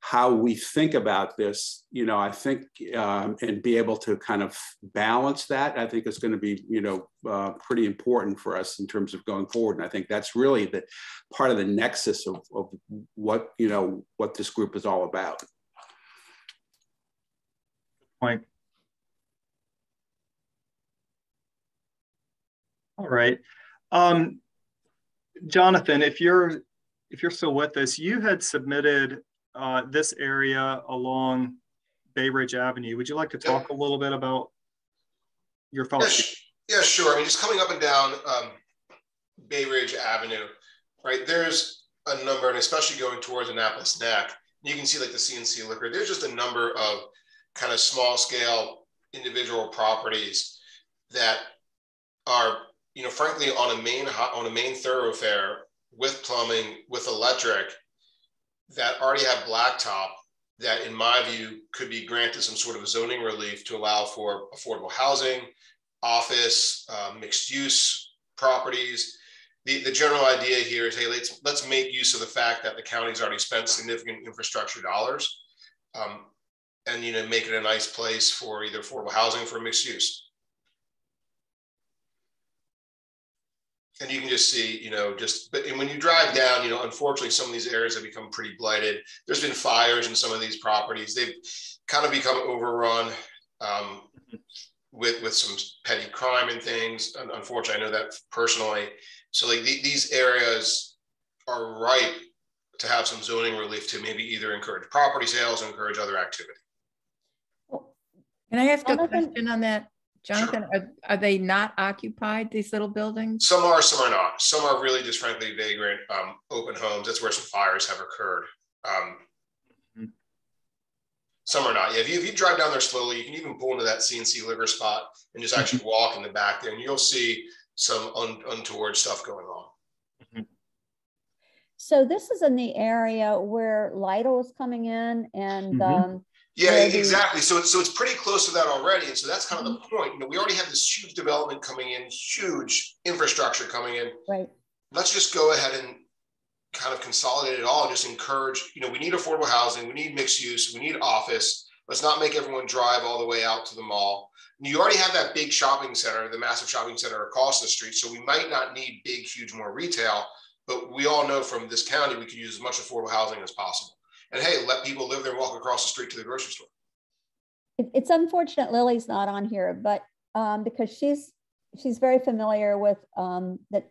how we think about this, you know, I think, um, and be able to kind of balance that, I think is going to be, you know, uh, pretty important for us in terms of going forward. And I think that's really the part of the nexus of, of what, you know, what this group is all about. Point. All right. Um, Jonathan, if you're if you're still with us, you had submitted uh, this area along Bay Ridge Avenue. Would you like to talk yeah. a little bit about your thoughts? Yeah, yeah, sure. I mean, just coming up and down um, Bay Ridge Avenue, right? There's a number, and especially going towards Annapolis Neck, You can see like the CNC liquor. There's just a number of kind of small scale individual properties that are, you know, frankly on a main on a main thoroughfare with plumbing, with electric, that already have blacktop that, in my view, could be granted some sort of zoning relief to allow for affordable housing, office, uh, mixed use properties. The, the general idea here is, hey, let's let's make use of the fact that the county's already spent significant infrastructure dollars, um, and you know, make it a nice place for either affordable housing for mixed use. And you can just see, you know, just but and when you drive down, you know, unfortunately, some of these areas have become pretty blighted. There's been fires in some of these properties. They've kind of become overrun um, with with some petty crime and things. Unfortunately, I know that personally. So like the, these areas are ripe to have some zoning relief to maybe either encourage property sales or encourage other activity. Can I ask a question on that? Jonathan, sure. are, are they not occupied, these little buildings? Some are, some are not. Some are really just frankly vagrant um, open homes. That's where some fires have occurred. Um, mm-hmm. some are not. Yeah, if you, if you drive down there slowly, you can even pull into that CNC liquor spot and just actually mm-hmm. walk in the back there and you'll see some un, untoward stuff going on. Mm-hmm. So this is in the area where Lidl is coming in and mm-hmm. um, yeah, exactly. So, so it's pretty close to that already. And so that's kind of the point. You know, we already have this huge development coming in, huge infrastructure coming in. Right. Let's just go ahead and kind of consolidate it all and just encourage, you know, we need affordable housing, we need mixed use, we need office. Let's not make everyone drive all the way out to the mall. And You already have that big shopping center, the massive shopping center across the street. So we might not need big, huge more retail, but we all know from this county, we could use as much affordable housing as possible and hey, let people live there and walk across the street to the grocery store. It's unfortunate Lily's not on here, but um, because she's she's very familiar with um, that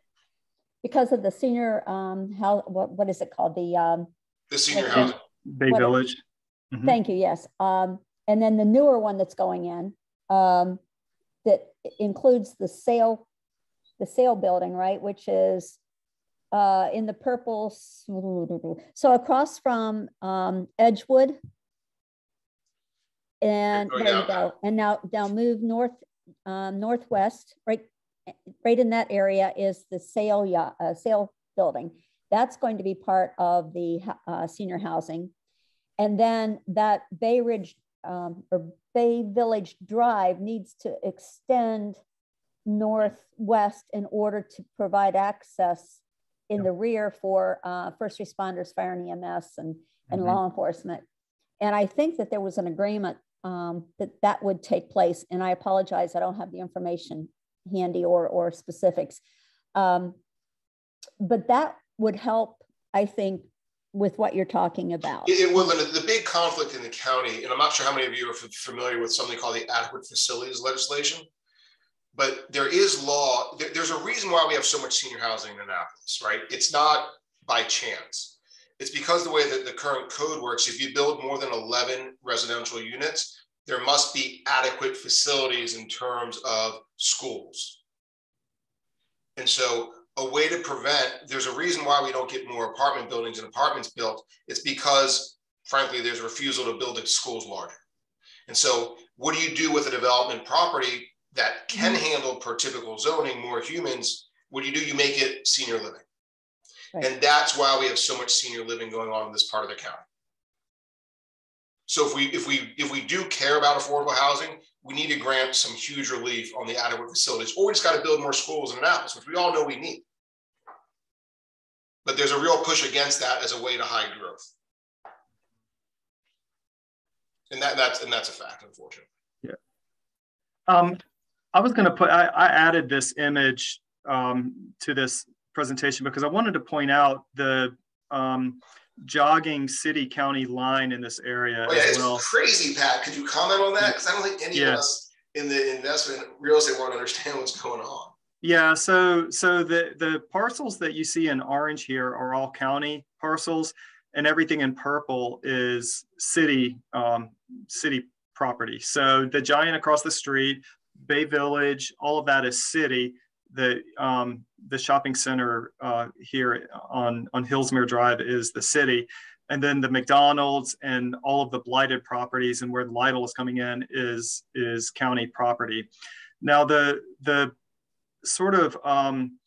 because of the senior um, how what, what is it called the um, the senior housing Bay Village. Mm-hmm. Thank you. Yes, um, and then the newer one that's going in um, that includes the sale the sale building, right, which is uh, in the purple. So across from um, Edgewood. And there you go. And now, now move north, um, northwest, right, right in that area is the sale, uh, sale building. That's going to be part of the uh, senior housing. And then that Bay Ridge um, or Bay Village Drive needs to extend northwest in order to provide access in the rear for uh, first responders, fire and EMS, and, and mm-hmm. law enforcement. And I think that there was an agreement um, that that would take place. And I apologize, I don't have the information handy or, or specifics. Um, but that would help, I think, with what you're talking about. It, it will. The big conflict in the county, and I'm not sure how many of you are familiar with something called the adequate facilities legislation but there is law. There, there's a reason why we have so much senior housing in Annapolis, right? It's not by chance. It's because the way that the current code works, if you build more than 11 residential units, there must be adequate facilities in terms of schools. And so a way to prevent, there's a reason why we don't get more apartment buildings and apartments built. It's because, frankly, there's refusal to build schools larger. And so what do you do with a development property that can mm-hmm. handle per typical zoning more humans, what do you do? You make it senior living. Right. And that's why we have so much senior living going on in this part of the county. So if we if we if we do care about affordable housing, we need to grant some huge relief on the adequate facilities, or we just got to build more schools in Annapolis, which we all know we need. But there's a real push against that as a way to hide growth. And that that's and that's a fact, unfortunately. Yeah. Um, I was going to put, I, I, added this image um, to this presentation because I wanted to point out the um, jogging city county line in this area oh, yeah, as well. It's crazy, Pat. Could you comment on that? Because I don't think any yeah. of us in the investment real estate world understand what's going on. Yeah, so so the the parcels that you see in orange here are all county parcels, and everything in purple is city um, city property. So the giant across the street, Bay Village, all of that is city. The um, the shopping center uh, here on on Hillsmere Drive is the city. and then the McDonald's and all of the blighted properties and where the Lidl is coming in is is county property. Now the the sort of um,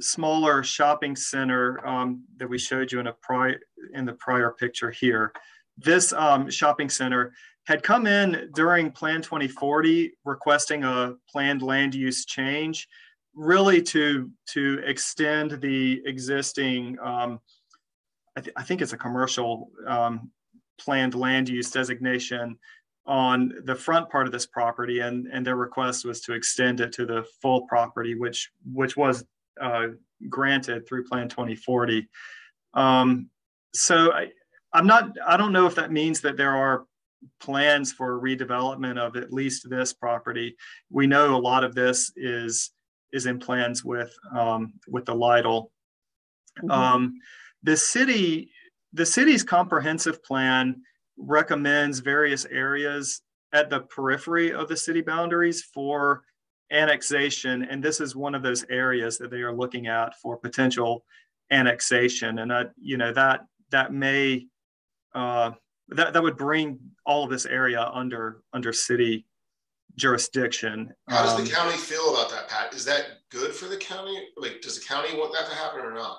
smaller shopping center um, that we showed you in a prior in the prior picture here. This um, shopping center had come in during Plan 2040 requesting a planned land use change, really to to extend the existing. Um, I, th I, think it's a commercial um, planned land use designation on the front part of this property and, and their request was to extend it to the full property, which, which was uh, granted through Plan 2040. Um, so I, I'm not, I don't know if that means that there are plans for redevelopment of at least this property. We know a lot of this is is in plans with um, with the Lidl. Mm-hmm. Um, the city, the city's comprehensive plan recommends various areas at the periphery of the city boundaries for annexation. And this is one of those areas that they are looking at for potential annexation. And that, you know, that that may uh, that, that would bring all of this area under under city jurisdiction. How does the um, county feel about that, Pat? Is that good for the county? Like, does the county want that to happen or not?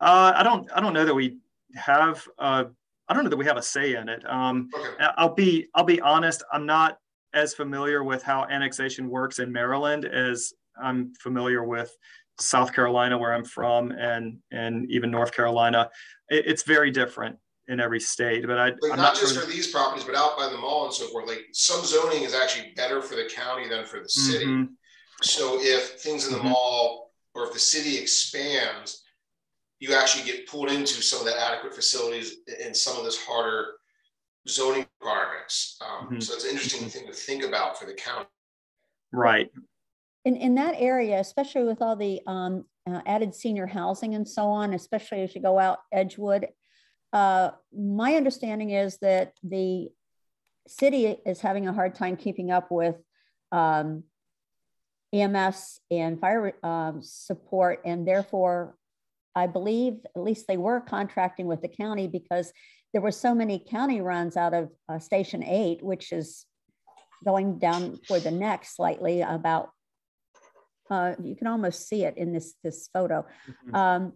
Uh, I don't. I don't know that we have. Uh, I don't know that we have a say in it. Um, okay. I'll be I'll be honest. I'm not as familiar with how annexation works in Maryland as I'm familiar with South Carolina, where I'm from, and and even North Carolina. It, it's very different in every state. But I like not, not, just sure for these properties, but out by the mall and so forth. Like some zoning is actually better for the county than for the city. Mm-hmm. So if things in the mm-hmm. mall or if the city expands, you actually get pulled into some of that adequate facilities and some of this harder zoning requirements. Um, mm-hmm. So it's an interesting thing to think about for the county. Right. In, in that area, especially with all the um, uh, added senior housing and so on, especially as you go out Edgewood, uh, my understanding is that the city is having a hard time keeping up with um, EMS and fire um, support, and therefore I believe at least they were contracting with the county because there were so many county runs out of uh, Station 8, which is going down for the neck slightly about, uh, you can almost see it in this, this photo. Mm-hmm. Um,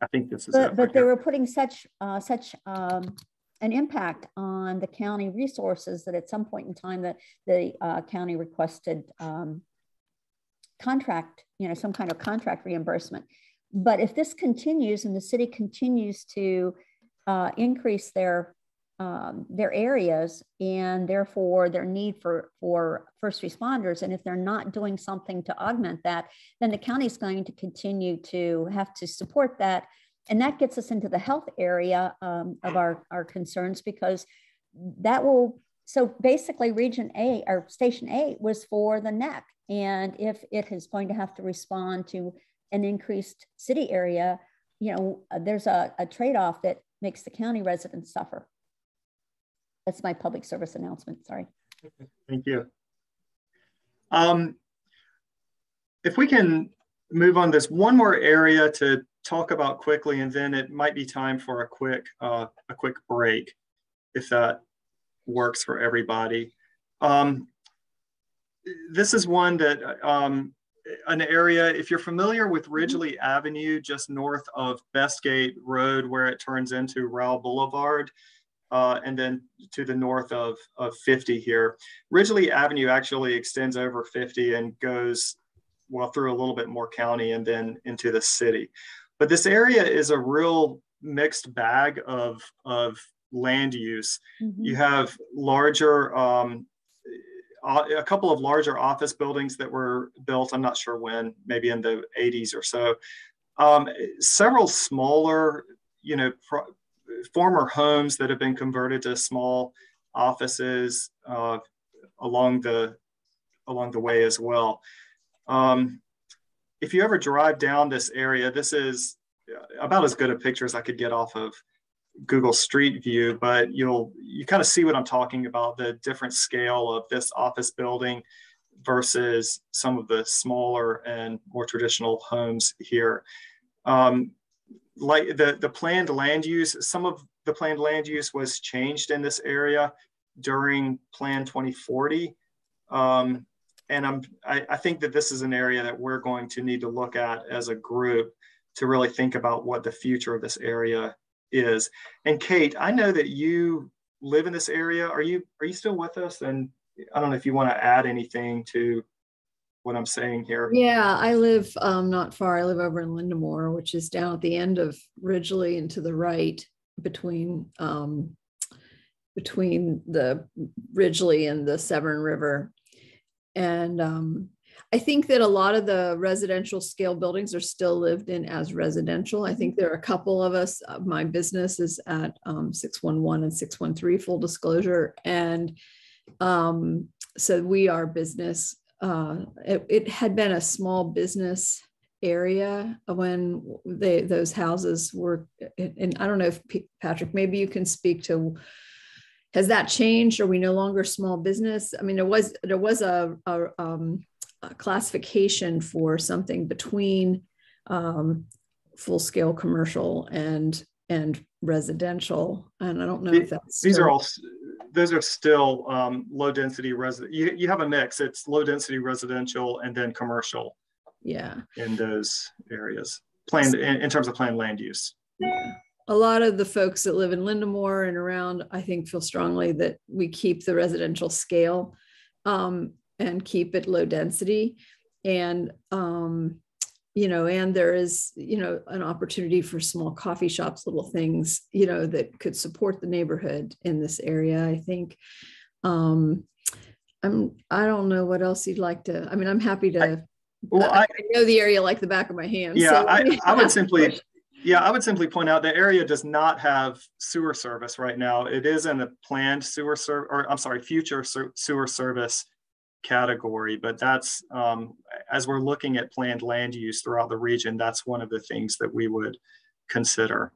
I think this is But, but they were putting such, uh, such um, an impact on the county resources that at some point in time that the uh, county requested um, contract, you know, some kind of contract reimbursement. But if this continues and the city continues to uh, increase their um, their areas and therefore their need for for first responders, and if they're not doing something to augment that, then the county is going to continue to have to support that, and that gets us into the health area um, of our our concerns because that will so basically region A or station A was for the neck and if it is going to have to respond to an increased city area, you know, uh, there's a, a trade-off that makes the county residents suffer. That's my public service announcement, sorry. Thank you. Um, if we can move on this one more area to talk about quickly, and then it might be time for a quick, uh, a quick break, if that works for everybody. Um, this is one that um, an area, if you're familiar with mm-hmm. Ridgely Avenue, just north of Bestgate Road, where it turns into Rowe Boulevard, uh, and then to the north of, of 50 here. Ridgely Avenue actually extends over 50 and goes, well, through a little bit more county and then into the city. But this area is a real mixed bag of, of land use. Mm-hmm. You have larger um, a couple of larger office buildings that were built. I'm not sure when, maybe in the 80s or so. Um, several smaller, you know, pro- former homes that have been converted to small offices uh, along the along the way as well. Um, if you ever drive down this area, this is about as good a picture as I could get off of Google Street View, but you'll you kind of see what I'm talking about the different scale of this office building versus some of the smaller and more traditional homes here. Um, like the, the planned land use, some of the planned land use was changed in this area during Plan 2040. Um, and I'm, I, I think that this is an area that we're going to need to look at as a group to really think about what the future of this area is. And Kate, I know that you live in this area. Are you are you still with us? And I don't know if you want to add anything to what I'm saying here. Yeah, I live um, not far. I live over in Lindamoor, which is down at the end of Ridgely and to the right between um, between the Ridgely and the Severn River. And um, I think that a lot of the residential scale buildings are still lived in as residential. I think there are a couple of us. Uh, my business is at um, 611 and 613, full disclosure. And um, so we are business. Uh, it, it, had been a small business area when they those houses were and i don't know if patrick maybe you can speak to has that changed? Are we no longer small business? I mean, there was there was a, a, um, a classification for something between um, full scale commercial and and residential, and I don't know if that's these still... are all those are still um, low density resident. You you have a mix. It's low density residential and then commercial. Yeah. In those areas, planned in, in terms of planned land use. Yeah a lot of the folks that live in Lindamoor and around, I think, feel strongly that we keep the residential scale um, and keep it low density. And, um, you know, and there is, you know, an opportunity for small coffee shops, little things, you know, that could support the neighborhood in this area. I think. Um, I'm, I don't know what else you'd like to, I mean, I'm happy to, I, well, I, I, know the area like the back of my hand. Yeah, so, I, I would simply, yeah, I would simply point out the area does not have sewer service right now. It is in a planned sewer service, or I'm sorry, future sewer service category. But that's um, as we're looking at planned land use throughout the region, that's one of the things that we would consider.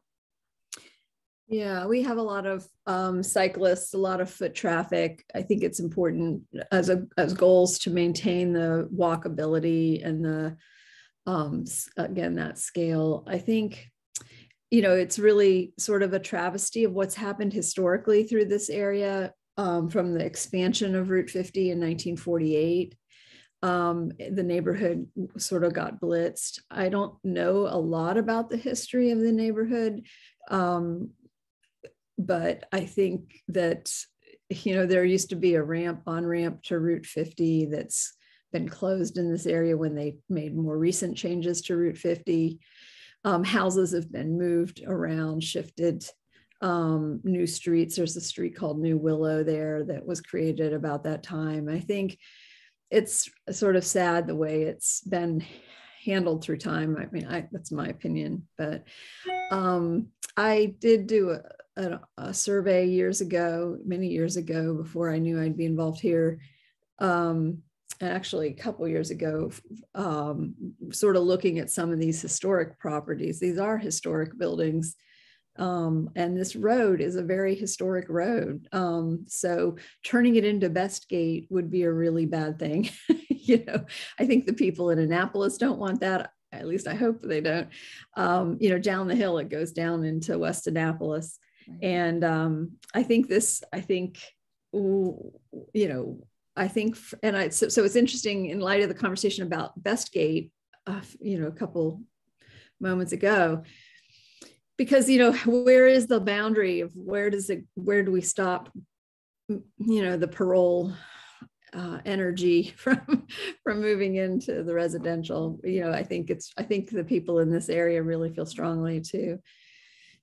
Yeah, we have a lot of um, cyclists, a lot of foot traffic. I think it's important as a as goals to maintain the walkability and the um, again that scale. I think you know, it's really sort of a travesty of what's happened historically through this area um, from the expansion of Route 50 in 1948. Um, the neighborhood sort of got blitzed. I don't know a lot about the history of the neighborhood, um, but I think that, you know, there used to be a ramp on ramp to Route 50 that's been closed in this area when they made more recent changes to Route 50. Um, houses have been moved around, shifted. Um, new streets. There's a street called New Willow there that was created about that time. I think it's sort of sad the way it's been handled through time. I mean, I, that's my opinion, but um, I did do a, a, a, survey years ago, many years ago, before I knew I'd be involved here. Um, and actually a couple years ago, um, sort of looking at some of these historic properties. These are historic buildings. Um, and this road is a very historic road. Um, so turning it into Bestgate would be a really bad thing. you know, I think the people in Annapolis don't want that. At least I hope they don't. Um, you know, down the hill, it goes down into West Annapolis. And um, I think this, I think, you know, I think, and I so, so, it's interesting in light of the conversation about Bestgate, uh, you know, a couple moments ago, because you know where is the boundary of where does it where do we stop, you know, the parole uh, energy from from moving into the residential. You know, I think it's I think the people in this area really feel strongly to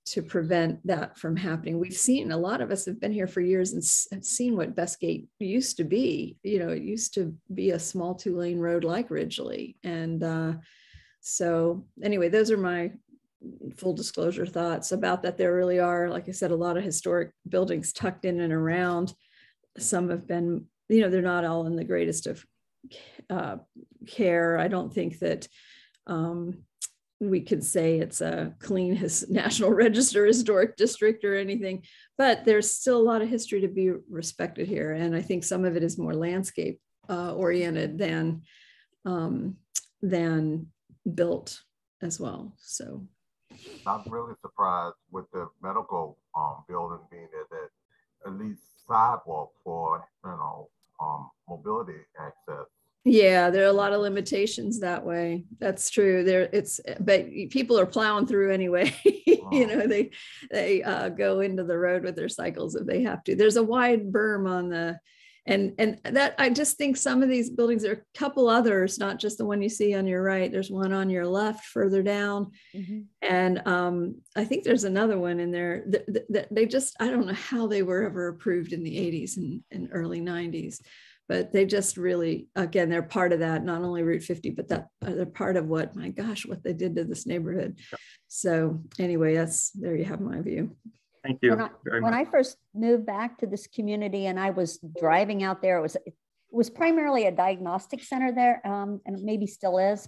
to prevent that from happening. We've seen a lot of us have been here for years and have seen what Bestgate used to be. You know, it used to be a small two lane road like Ridgely. And uh, so, anyway, those are my full disclosure thoughts about that. There really are, like I said, a lot of historic buildings tucked in and around. Some have been, you know, they're not all in the greatest of uh, care. I don't think that. Um, we could say it's a clean his national register historic district or anything but there's still a lot of history to be respected here and i think some of it is more landscape uh, oriented than um, than built as well so I'm really surprised with the medical um, building being there that at least sidewalk for you know um, mobility access. Yeah, there are a lot of limitations that way. That's true. There, it's but people are plowing through anyway. you know, they they uh, go into the road with their cycles if they have to. There's a wide berm on the and and that i just think some of these buildings there are a couple others not just the one you see on your right. There's one on your left further down. Mm-hmm. and um, i think there's another one in there that, that, they just i don't know how they were ever approved in the 80s and, and early 90s but they just really again they're part of that not only route 50 but that uh, they're part of what my gosh what they did to this neighborhood. So anyway that's there you have my view Thank you when I, very when much. I first moved back to this community and I was driving out there, it was it was primarily a diagnostic center there, um, and maybe still is.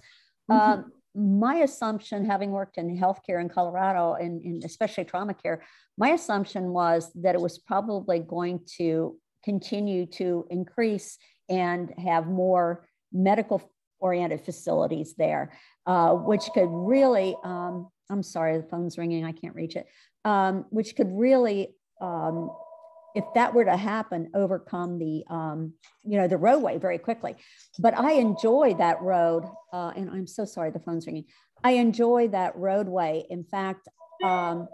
Mm-hmm. Um, my assumption, having worked in healthcare in Colorado and, and especially trauma care, my assumption was that it was probably going to continue to increase and have more medical oriented facilities there, uh, which could really, um, I'm sorry, the phone's ringing, I can't reach it um, which could really, um, if that were to happen, overcome the, um, you know, the roadway very quickly. But I enjoy that road, uh, and I'm so sorry the phone's ringing. I enjoy that roadway. In fact, um,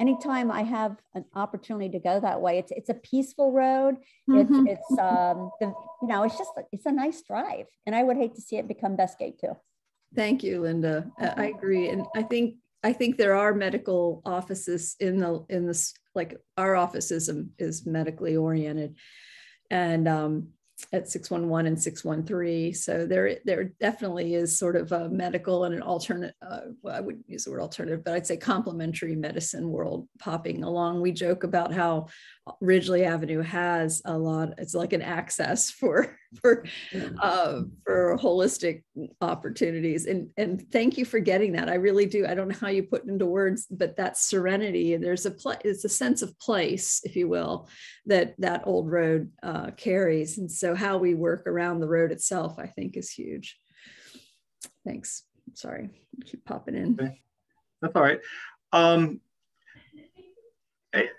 anytime I have an opportunity to go that way, it's it's a peaceful road. Mm-hmm. It's it's um, the, you know, it's just it's a nice drive, and I would hate to see it become Bestgate too. Thank you, Linda. I agree, and I think I think there are medical offices in the in this like our office is, is medically oriented, and um, at 611 and 613. So there, there definitely is sort of a medical and an alternate, uh, well, I wouldn't use the word alternative, but I'd say complementary medicine world popping along. We joke about how Ridgely Avenue has a lot, it's like an access for, for, uh, for holistic opportunities. And, and thank you for getting that. I really do. I don't know how you put into words, but that serenity, and there's a place, it's a sense of place, if you will, that that old road uh, carries. And so how we work around the road itself, I think is huge. Thanks. Sorry, keep popping in. Okay. That's all right. Um,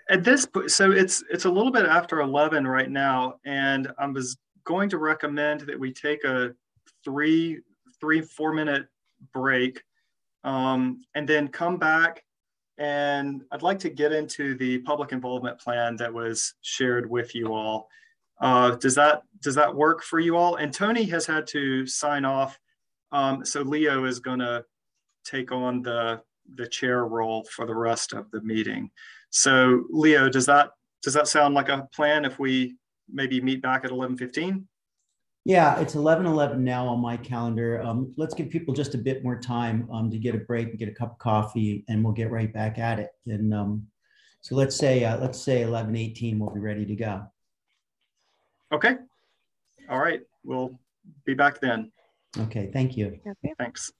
at this point, so it's it's a little bit after 11 right now, and I was going to recommend that we take a three, three, four minute break um, and then come back and I'd like to get into the public involvement plan that was shared with you all. Uh, does that does that work for you all? And Tony has had to sign off, um, so Leo is going to take on the the chair role for the rest of the meeting. So Leo, does that does that sound like a plan? If we maybe meet back at eleven fifteen? Yeah, it's 11 11 now on my calendar. Um, let's give people just a bit more time um, to get a break and get a cup of coffee, and we'll get right back at it. And um, so let's say uh, let's say 11 18, we'll be ready to go. Okay. All right. We'll be back then. Okay. Thank you. Okay. Thanks.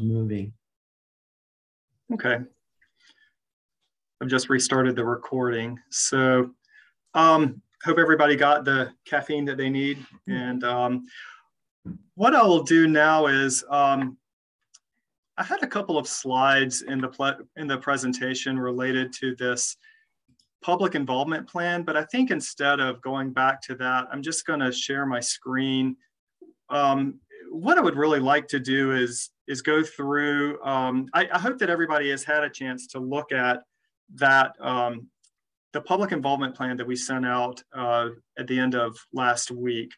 Moving. Okay. I've just restarted the recording. So um, hope everybody got the caffeine that they need. And um, what I will do now is um, I had a couple of slides in the in the presentation related to this public involvement plan, but I think instead of going back to that, I'm just going to share my screen. Um, what I would really like to do is is go through. Um, I, I, hope that everybody has had a chance to look at that um, the public involvement plan that we sent out uh, at the end of last week.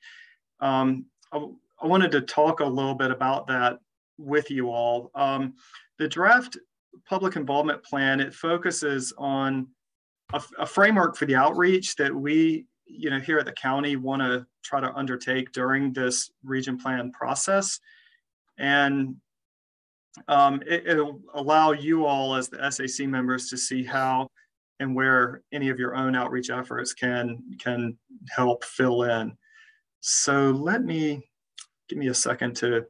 Um, I, I, wanted to talk a little bit about that with you all. Um, the draft public involvement plan, it focuses on a, a, framework for the outreach that we, you know, here at the county want to try to undertake during this region plan process. And um, it, will allow you all as the SAC members to see how and where any of your own outreach efforts can, can help fill in. So let me, give me a second to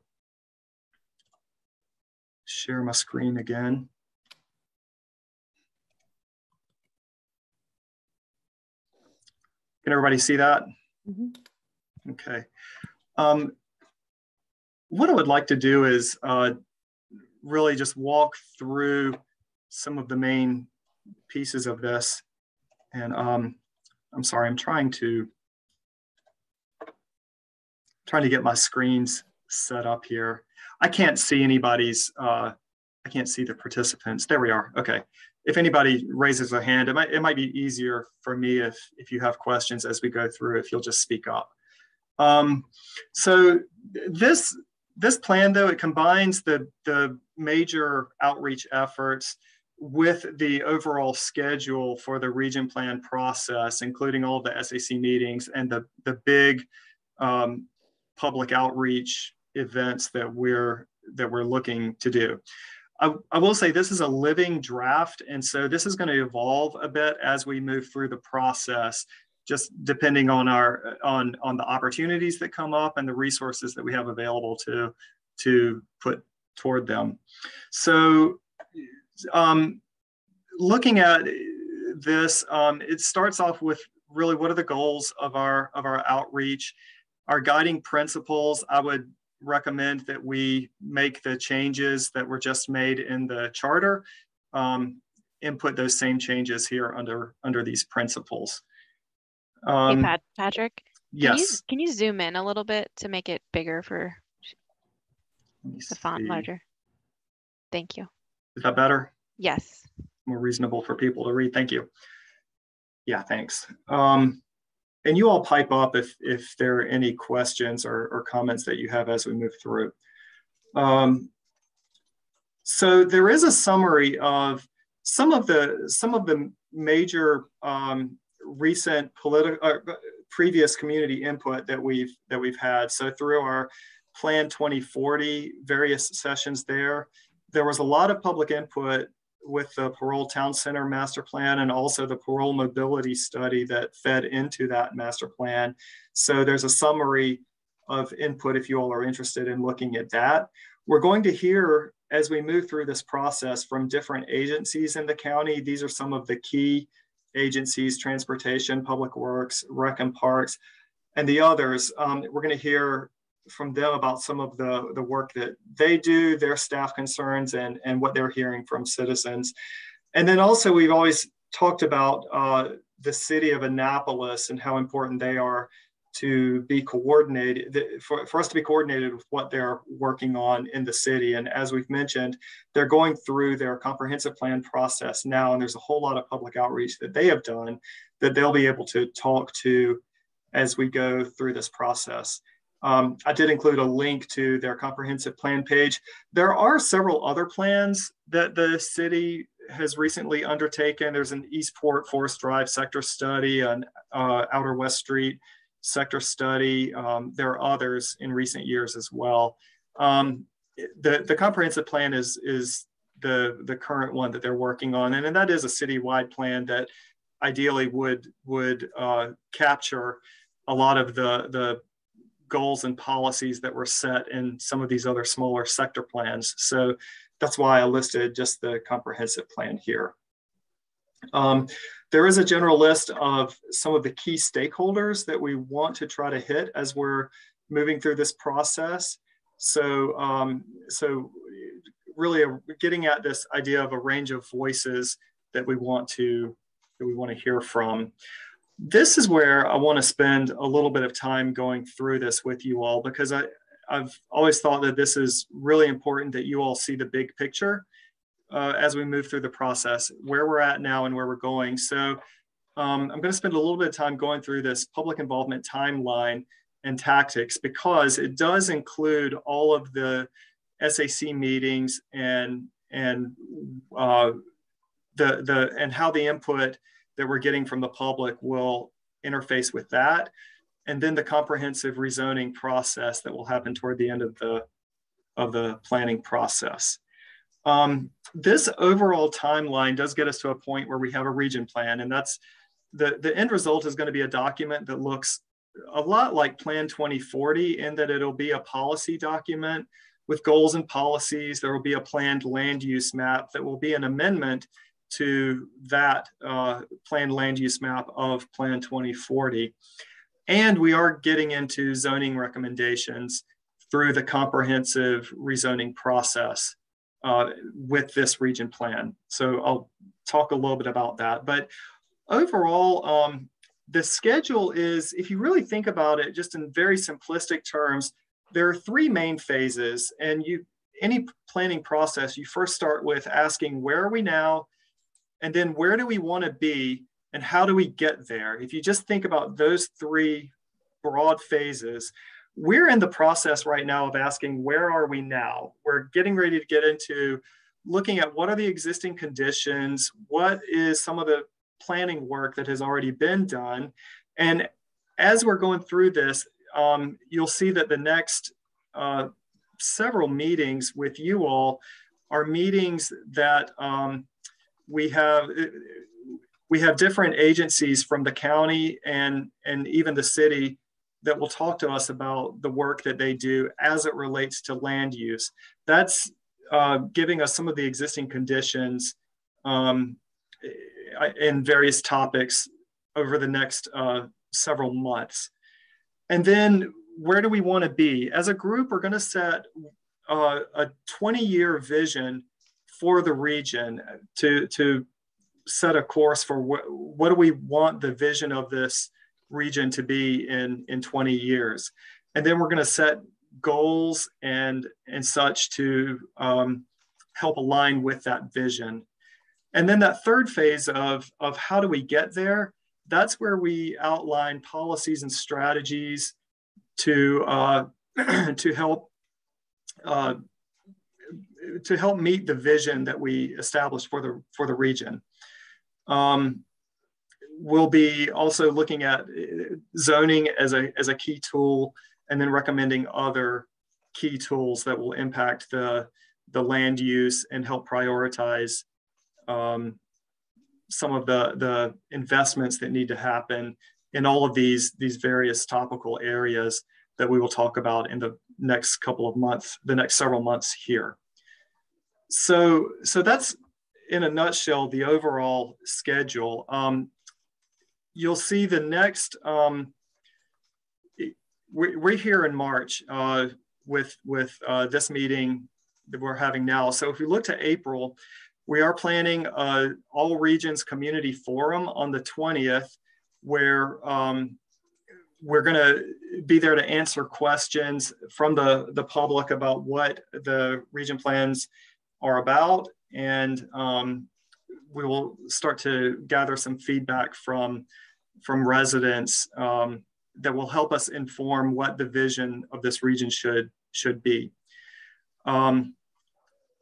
share my screen again. Can everybody see that? Mm -hmm. Okay. Um, what I would like to do is uh, really just walk through some of the main pieces of this. And um, I'm sorry, I'm trying to trying to get my screens set up here. I can't see anybody's, uh, I can't see the participants. There we are. Okay. If anybody raises a hand, it might, it might be easier for me if, if you have questions as we go through, if you'll just speak up. Um, so this, this plan though, it combines the, the major outreach efforts with the overall schedule for the region plan process, including all the SAC meetings and the, the big um, public outreach events that we're that we're looking to do. I, I, will say this is a living draft, and so this is going to evolve a bit as we move through the process, just depending on our on on the opportunities that come up and the resources that we have available to to put toward them. So, um, looking at this, um, it starts off with really what are the goals of our of our outreach, our guiding principles. I would recommend that we make the changes that were just made in the charter, um, input those same changes here under under these principles. Um, hey, Pat, Patrick. Yes. Can you, can you zoom in a little bit to make it bigger for the font larger? Thank you. Is that better? Yes. More reasonable for people to read. Thank you. Yeah, thanks. Um, and you all pipe up if, if there are any questions or, or comments that you have as we move through. Um, so there is a summary of some of the some of the major um, recent political uh, previous community input that we've that we've had. So through our Plan 2040 various sessions there, there was a lot of public input with the Parole Town Center master plan and also the parole mobility study that fed into that master plan. So there's a summary of input if you all are interested in looking at that. We're going to hear as we move through this process from different agencies in the county. These are some of the key agencies, transportation, public works, rec and parks, and the others. Um, we're going to hear from them about some of the, the work that they do, their staff concerns, and, and what they're hearing from citizens. And then also, we've always talked about uh, the city of Annapolis and how important they are to be coordinated, for, for us to be coordinated with what they're working on in the city. And as we've mentioned, they're going through their comprehensive plan process now, and there's a whole lot of public outreach that they have done that they'll be able to talk to as we go through this process. Um, I did include a link to their comprehensive plan page. There are several other plans that the city has recently undertaken. There's an Eastport Forest Drive sector study, an uh, Outer West Street sector study. Um, there are others in recent years as well. Um, the, the comprehensive plan is, is the, the current one that they're working on, and, and that is a citywide plan that ideally would, would uh, capture a lot of the, the goals and policies that were set in some of these other smaller sector plans. So that's why I listed just the comprehensive plan here. Um, there is a general list of some of the key stakeholders that we want to try to hit as we're moving through this process. So, um, so really a, getting at this idea of a range of voices that we want to that we want to hear from. This is where I want to spend a little bit of time going through this with you all because I, I've always thought that this is really important that you all see the big picture uh, as we move through the process, where we're at now and where we're going. So um, I'm going to spend a little bit of time going through this public involvement timeline and tactics because it does include all of the SAC meetings and and uh, the the and how the input that we're getting from the public will interface with that, and then the comprehensive rezoning process that will happen toward the end of the of the planning process. Um, this overall timeline does get us to a point where we have a region plan, and that's the the end result is going to be a document that looks a lot like Plan 2040 in that it'll be a policy document with goals and policies. There will be a planned land use map that will be an amendment to that uh, planned land use map of Plan 2040. And we are getting into zoning recommendations through the comprehensive rezoning process uh, with this region plan. So I'll talk a little bit about that. But overall, um, the schedule is, if you really think about it, just in very simplistic terms, there are three main phases. And you, any planning process, you first start with asking, where are we now? And then where do we want to be? And how do we get there? If you just think about those three broad phases, we're in the process right now of asking, where are we now? We're getting ready to get into looking at what are the existing conditions, what is some of the planning work that has already been done. And as we're going through this, um, you'll see that the next uh, several meetings with you all are meetings that um, we have we have different agencies from the county and and even the city that will talk to us about the work that they do as it relates to land use. That's uh, giving us some of the existing conditions um, in various topics over the next uh, several months. And then where do we want to be? As a group, we're going to set uh, a 20 year vision for the region to, to set a course for what, what do we want the vision of this region to be in, in 20 years. And then we're going to set goals and, and such to um, help align with that vision. And then that third phase of, of how do we get there, that's where we outline policies and strategies to, uh, to help uh, to help meet the vision that we established for the for the region. Um, we'll be also looking at uh, zoning as a as a key tool, and then recommending other key tools that will impact the the land use and help prioritize um, some of the, the investments that need to happen in all of these, these various topical areas that we will talk about in the next couple of months, the next several months here. So, so that's in a nutshell, the overall schedule. Um, you'll see the next, um, we, we're here in March uh, with, with uh, this meeting that we're having now. So if we look to April, we are planning a all regions community forum on the 20th where um, we're going to be there to answer questions from the, the public about what the region plans are about. And um, we will start to gather some feedback from, from residents um, that will help us inform what the vision of this region should, should be. Um,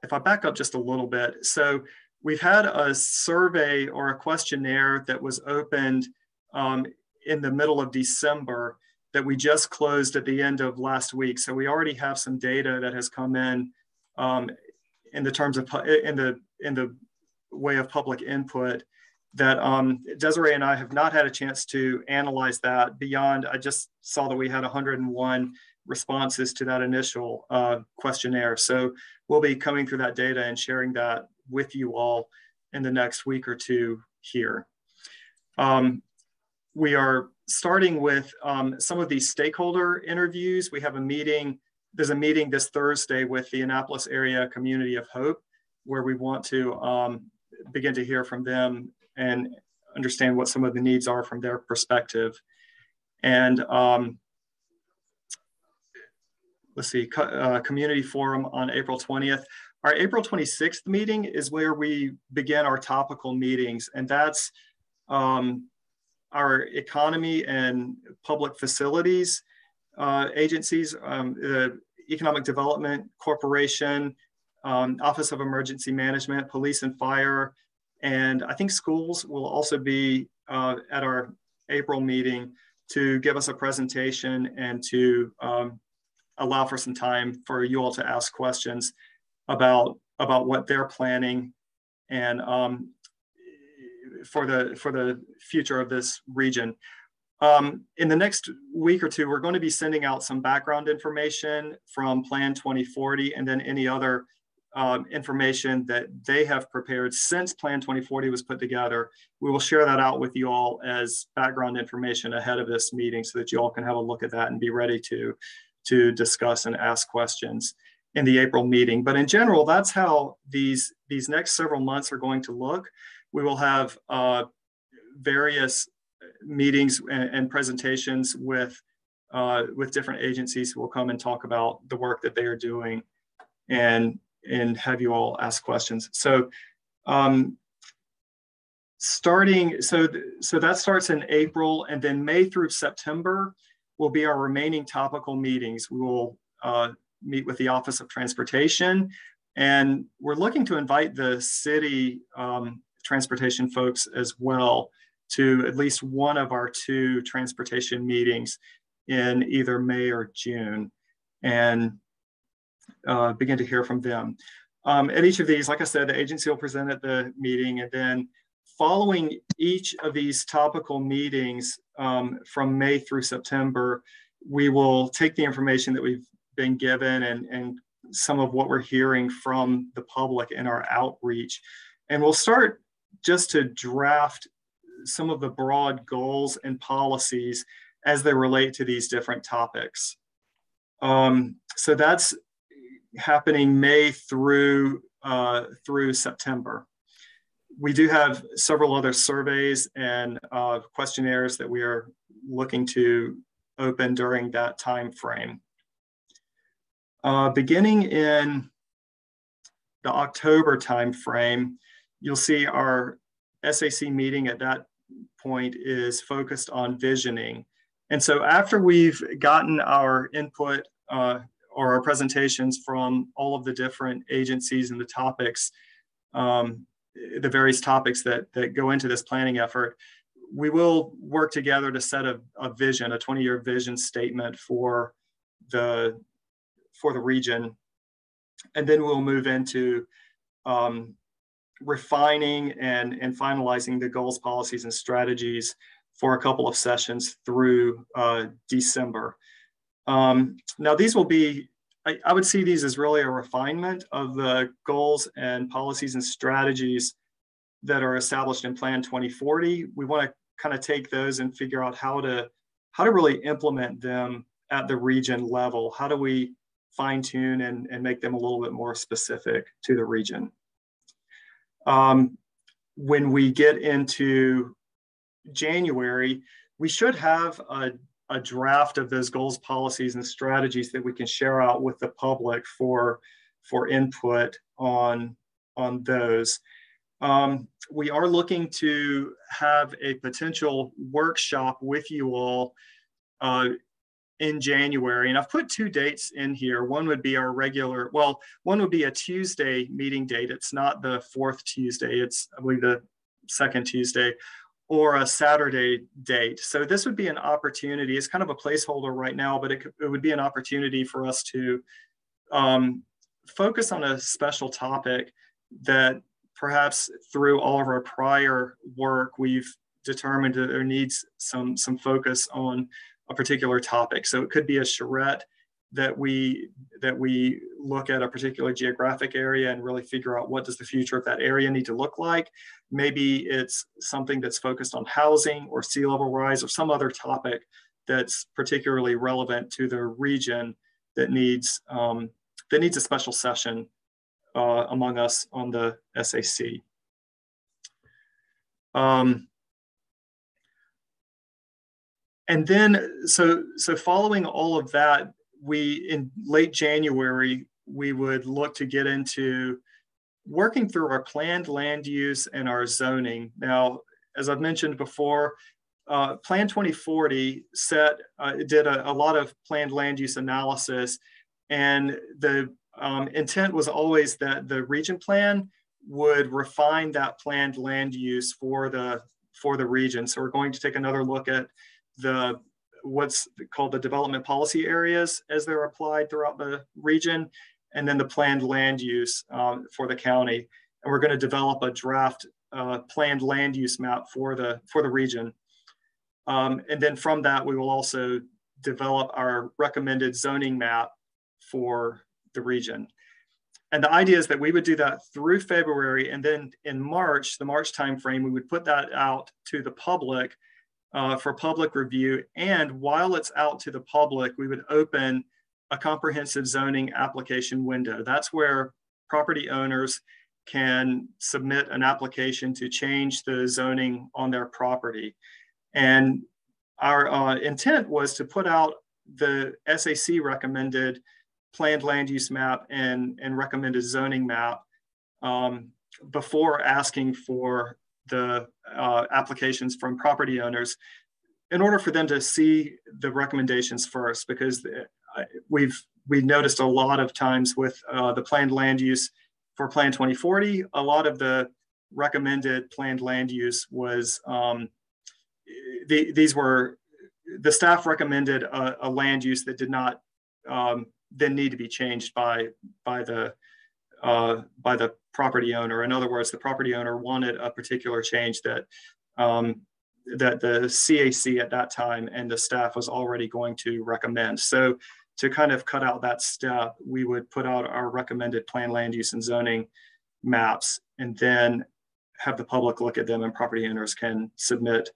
if I back up just a little bit, so we've had a survey or a questionnaire that was opened um, in the middle of December that we just closed at the end of last week. So we already have some data that has come in um, in the terms of in the in the way of public input that um, Desiree and I have not had a chance to analyze that beyond, I just saw that we had 101 responses to that initial uh, questionnaire. So we'll be coming through that data and sharing that with you all in the next week or two here. Um, we are starting with um, some of these stakeholder interviews. We have a meeting, there's a meeting this Thursday with the Annapolis Area Community of Hope, where we want to um, begin to hear from them and understand what some of the needs are from their perspective. And um, let's see, uh, community forum on April 20th. Our April 26th meeting is where we begin our topical meetings, and that's um, our economy and public facilities uh, agencies, um, the Economic Development Corporation, um, Office of Emergency Management, Police and Fire, and I think schools will also be uh, at our April meeting to give us a presentation and to um, allow for some time for you all to ask questions about about what they're planning and um, for the for the future of this region. Um, in the next week or two, we're going to be sending out some background information from Plan 2040 and then any other um, information that they have prepared since Plan 2040 was put together. We will share that out with you all as background information ahead of this meeting so that you all can have a look at that and be ready to to discuss and ask questions in the April meeting. But in general, that's how these, these next several months are going to look. We will have uh, various meetings and, presentations with, uh, with different agencies who will come and talk about the work that they are doing and, and have you all ask questions. So um, starting, so, so that starts in April and then May through September, will be our remaining topical meetings. We will uh, meet with the Office of Transportation, and we're looking to invite the city um, transportation folks as well to at least one of our two transportation meetings in either May or June and uh, begin to hear from them. Um, at each of these, like I said, the agency will present at the meeting and then following each of these topical meetings um, from May through September, we will take the information that we've been given and, and some of what we're hearing from the public in our outreach. And we'll start just to draft some of the broad goals and policies as they relate to these different topics. Um, so that's happening May through uh, through September we do have several other surveys and uh, questionnaires that we are looking to open during that time frame. Uh, beginning in the October time frame, you'll see our SAC meeting at that point is focused on visioning. And so after we've gotten our input uh, or our presentations from all of the different agencies and the topics, um, the various topics that, that go into this planning effort, we will work together to set a, a vision, a 20-year vision statement for the for the region, and then we'll move into um, refining and and finalizing the goals, policies, and strategies for a couple of sessions through uh, December. Um, now, these will be I, I, would see these as really a refinement of the goals and policies and strategies that are established in Plan 2040. We want to kind of take those and figure out how to how to really implement them at the region level. How do we fine tune and, and make them a little bit more specific to the region? Um, when we get into January, we should have a a draft of those goals, policies, and strategies that we can share out with the public for, for input on, on those. Um, we are looking to have a potential workshop with you all uh, in January. And I've put two dates in here. One would be our regular, well, one would be a Tuesday meeting date. It's not the fourth Tuesday, it's, I believe, the second Tuesday or a Saturday date. So this would be an opportunity. It's kind of a placeholder right now, but it, it would be an opportunity for us to um, focus on a special topic that perhaps through all of our prior work, we've determined that there needs some, some focus on a particular topic. So it could be a charrette that we that we look at a particular geographic area and really figure out what does the future of that area need to look like. Maybe it's something that's focused on housing or sea level rise or some other topic that's particularly relevant to the region that needs um, that needs a special session uh, among us on the SAC. Um, and then, so so following all of that, we in late January we would look to get into working through our planned land use and our zoning. Now, as I've mentioned before, uh, Plan 2040 set uh, did a, a, lot of planned land use analysis, and the um, intent was always that the region plan would refine that planned land use for the for the region. So we're going to take another look at the what's called the development policy areas as they're applied throughout the region, and then the planned land use um, for the county. And we're going to develop a draft uh, planned land use map for the for the region. Um, and then from that, we will also develop our recommended zoning map for the region. And the idea is that we would do that through February, and then in March, the March timeframe, we would put that out to the public uh, for public review. And while it's out to the public, we would open a comprehensive zoning application window. That's where property owners can submit an application to change the zoning on their property. And our uh, intent was to put out the SAC recommended planned land use map and, and recommended zoning map um, before asking for the uh, applications from property owners in order for them to see the recommendations first, because uh, we've we noticed a lot of times with uh, the planned land use for Plan 2040, a lot of the recommended planned land use was um, the, these were the staff recommended a, a, land use that did not um, then need to be changed by by the uh, by the property owner. In other words, the property owner wanted a particular change that um, that the CAC at that time and the staff was already going to recommend. So to kind of cut out that step, we would put out our recommended plan land use and zoning maps and then have the public look at them and property owners can submit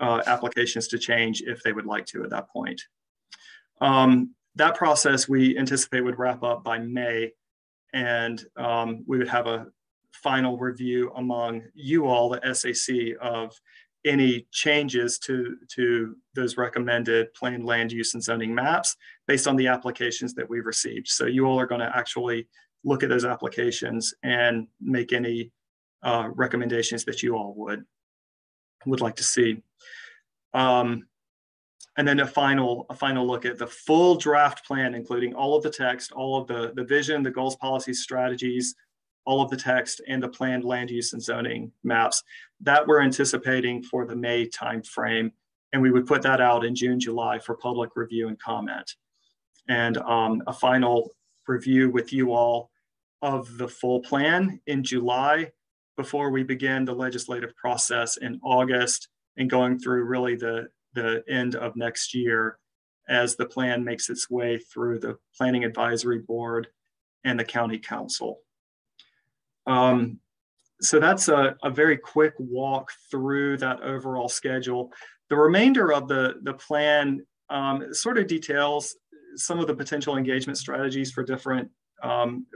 uh, applications to change if they would like to at that point. Um, that process we anticipate would wrap up by May and um, we would have a final review among you all, the SAC, of any changes to, to those recommended planned land use and zoning maps based on the applications that we've received. So you all are going to actually look at those applications and make any uh, recommendations that you all would would like to see. Um, and then a final a final look at the full draft plan, including all of the text, all of the, the vision, the goals, policies, strategies, all of the text, and the planned land use and zoning maps that we're anticipating for the May timeframe. And we would put that out in June, July for public review and comment. And um, a final review with you all of the full plan in July before we begin the legislative process in August and going through really the the end of next year as the plan makes its way through the Planning Advisory Board and the County Council. Um, so that's a, a, very quick walk through that overall schedule. The remainder of the, the plan um, sort of details some of the potential engagement strategies for different um,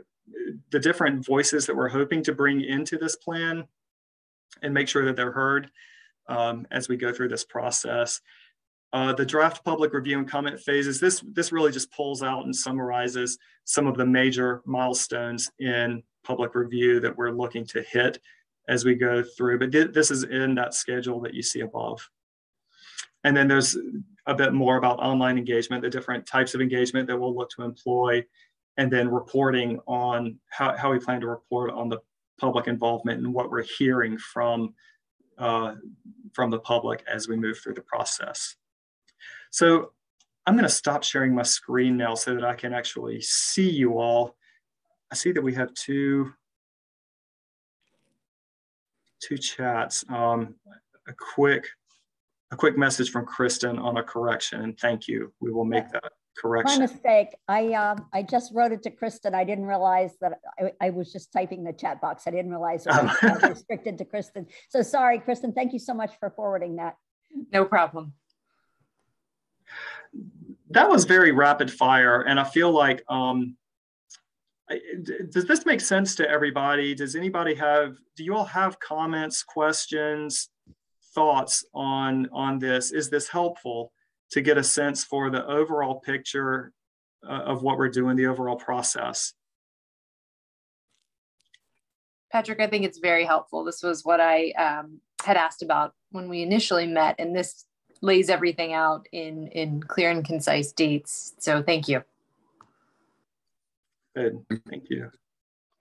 the different voices that we're hoping to bring into this plan and make sure that they're heard um, as we go through this process. Uh, the draft public review and comment phases, this, this really just pulls out and summarizes some of the major milestones in public review that we're looking to hit as we go through. But th this is in that schedule that you see above. And then there's a bit more about online engagement, the different types of engagement that we'll look to employ, and then reporting on how, how we plan to report on the public involvement and what we're hearing from uh, from the public as we move through the process. So I'm going to stop sharing my screen now so that I can actually see you all. I see that we have two. two chats. Um, a quick a quick message from Kristen on a correction, and thank you. We will make that correction. My mistake. I um, I just wrote it to Kristen. I didn't realize that I, I was just typing the chat box. I didn't realize it was restricted to Kristen. So sorry, Kristen. Thank you so much for forwarding that. No problem. That was very rapid fire, and I feel like um, does this make sense to everybody? Does anybody have? Do you all have comments, questions, thoughts on on this? Is this helpful? To get a sense for the overall picture uh, of what we're doing, the overall process. Patrick, I think it's very helpful. This was what I um, had asked about when we initially met, and this lays everything out in, in clear and concise dates. So thank you. Good, thank you.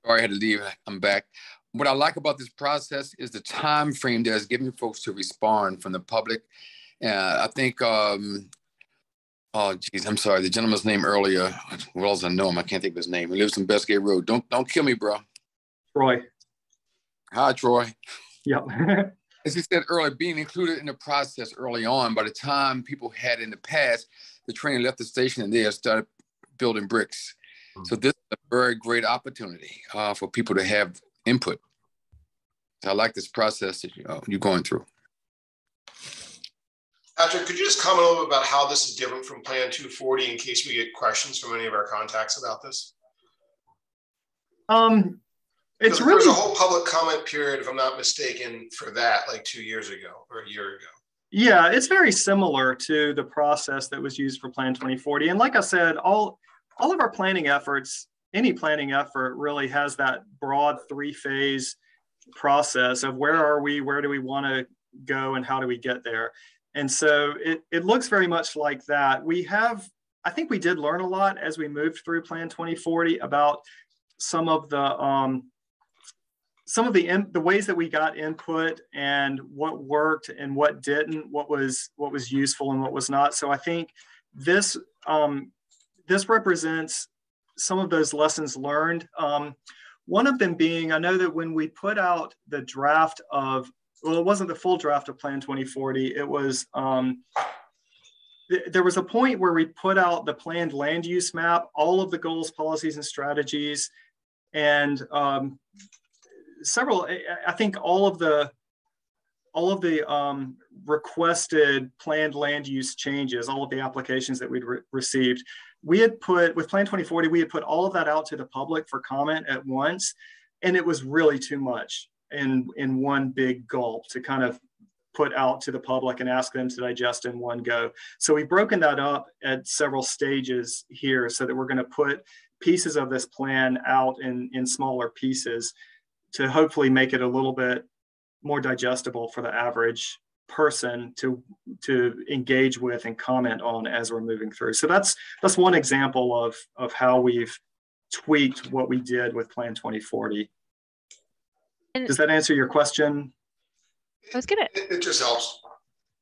Sorry, I had to leave. I'm back. What I like about this process is the time frame that is giving folks to respond from the public yeah, I think. Um, oh, geez, I'm sorry. The gentleman's name earlier. Well as I know him, I can't think of his name. He lives in Bestgate Road. Don't don't kill me, bro. Troy. Hi, Troy. Yep. As he said earlier, being included in the process early on. By the time people had in the past, the train left the station and they had started building bricks. Mm-hmm. So this is a very great opportunity uh, for people to have input. I like this process that you, uh, you're going through. Patrick, could you just comment a little bit about how this is different from Plan 240 in case we get questions from any of our contacts about this? Um, it's really there's a whole public comment period, if I'm not mistaken, for that like two years ago or a year ago. Yeah, it's very similar to the process that was used for Plan 2040. And like I said, all all of our planning efforts, any planning effort really has that broad three-phase process of where are we, where do we want to go, and how do we get there. And so it, it looks very much like that. We have, I think we did learn a lot as we moved through Plan 2040 about some of the um, some of the in, the ways that we got input and what worked and what didn't, what was what was useful and what was not. So I think this um, this represents some of those lessons learned. Um, one of them being, I know that when we put out the draft of well, it wasn't the full draft of Plan 2040. It was, um, th there was a point where we put out the planned land use map, all of the goals, policies, and strategies, and um, several, I think all of the, all of the um, requested planned land use changes, all of the applications that we'd re received, we had put, with Plan 2040, we had put all of that out to the public for comment at once, and it was really too much in in one big gulp to kind of put out to the public and ask them to digest in one go. So we've broken that up at several stages here so that we're going to put pieces of this plan out in, in smaller pieces to hopefully make it a little bit more digestible for the average person to to engage with and comment on as we're moving through. So that's that's one example of of how we've tweaked what we did with Plan 2040 and Does that answer your question? I was gonna. It, it just helps.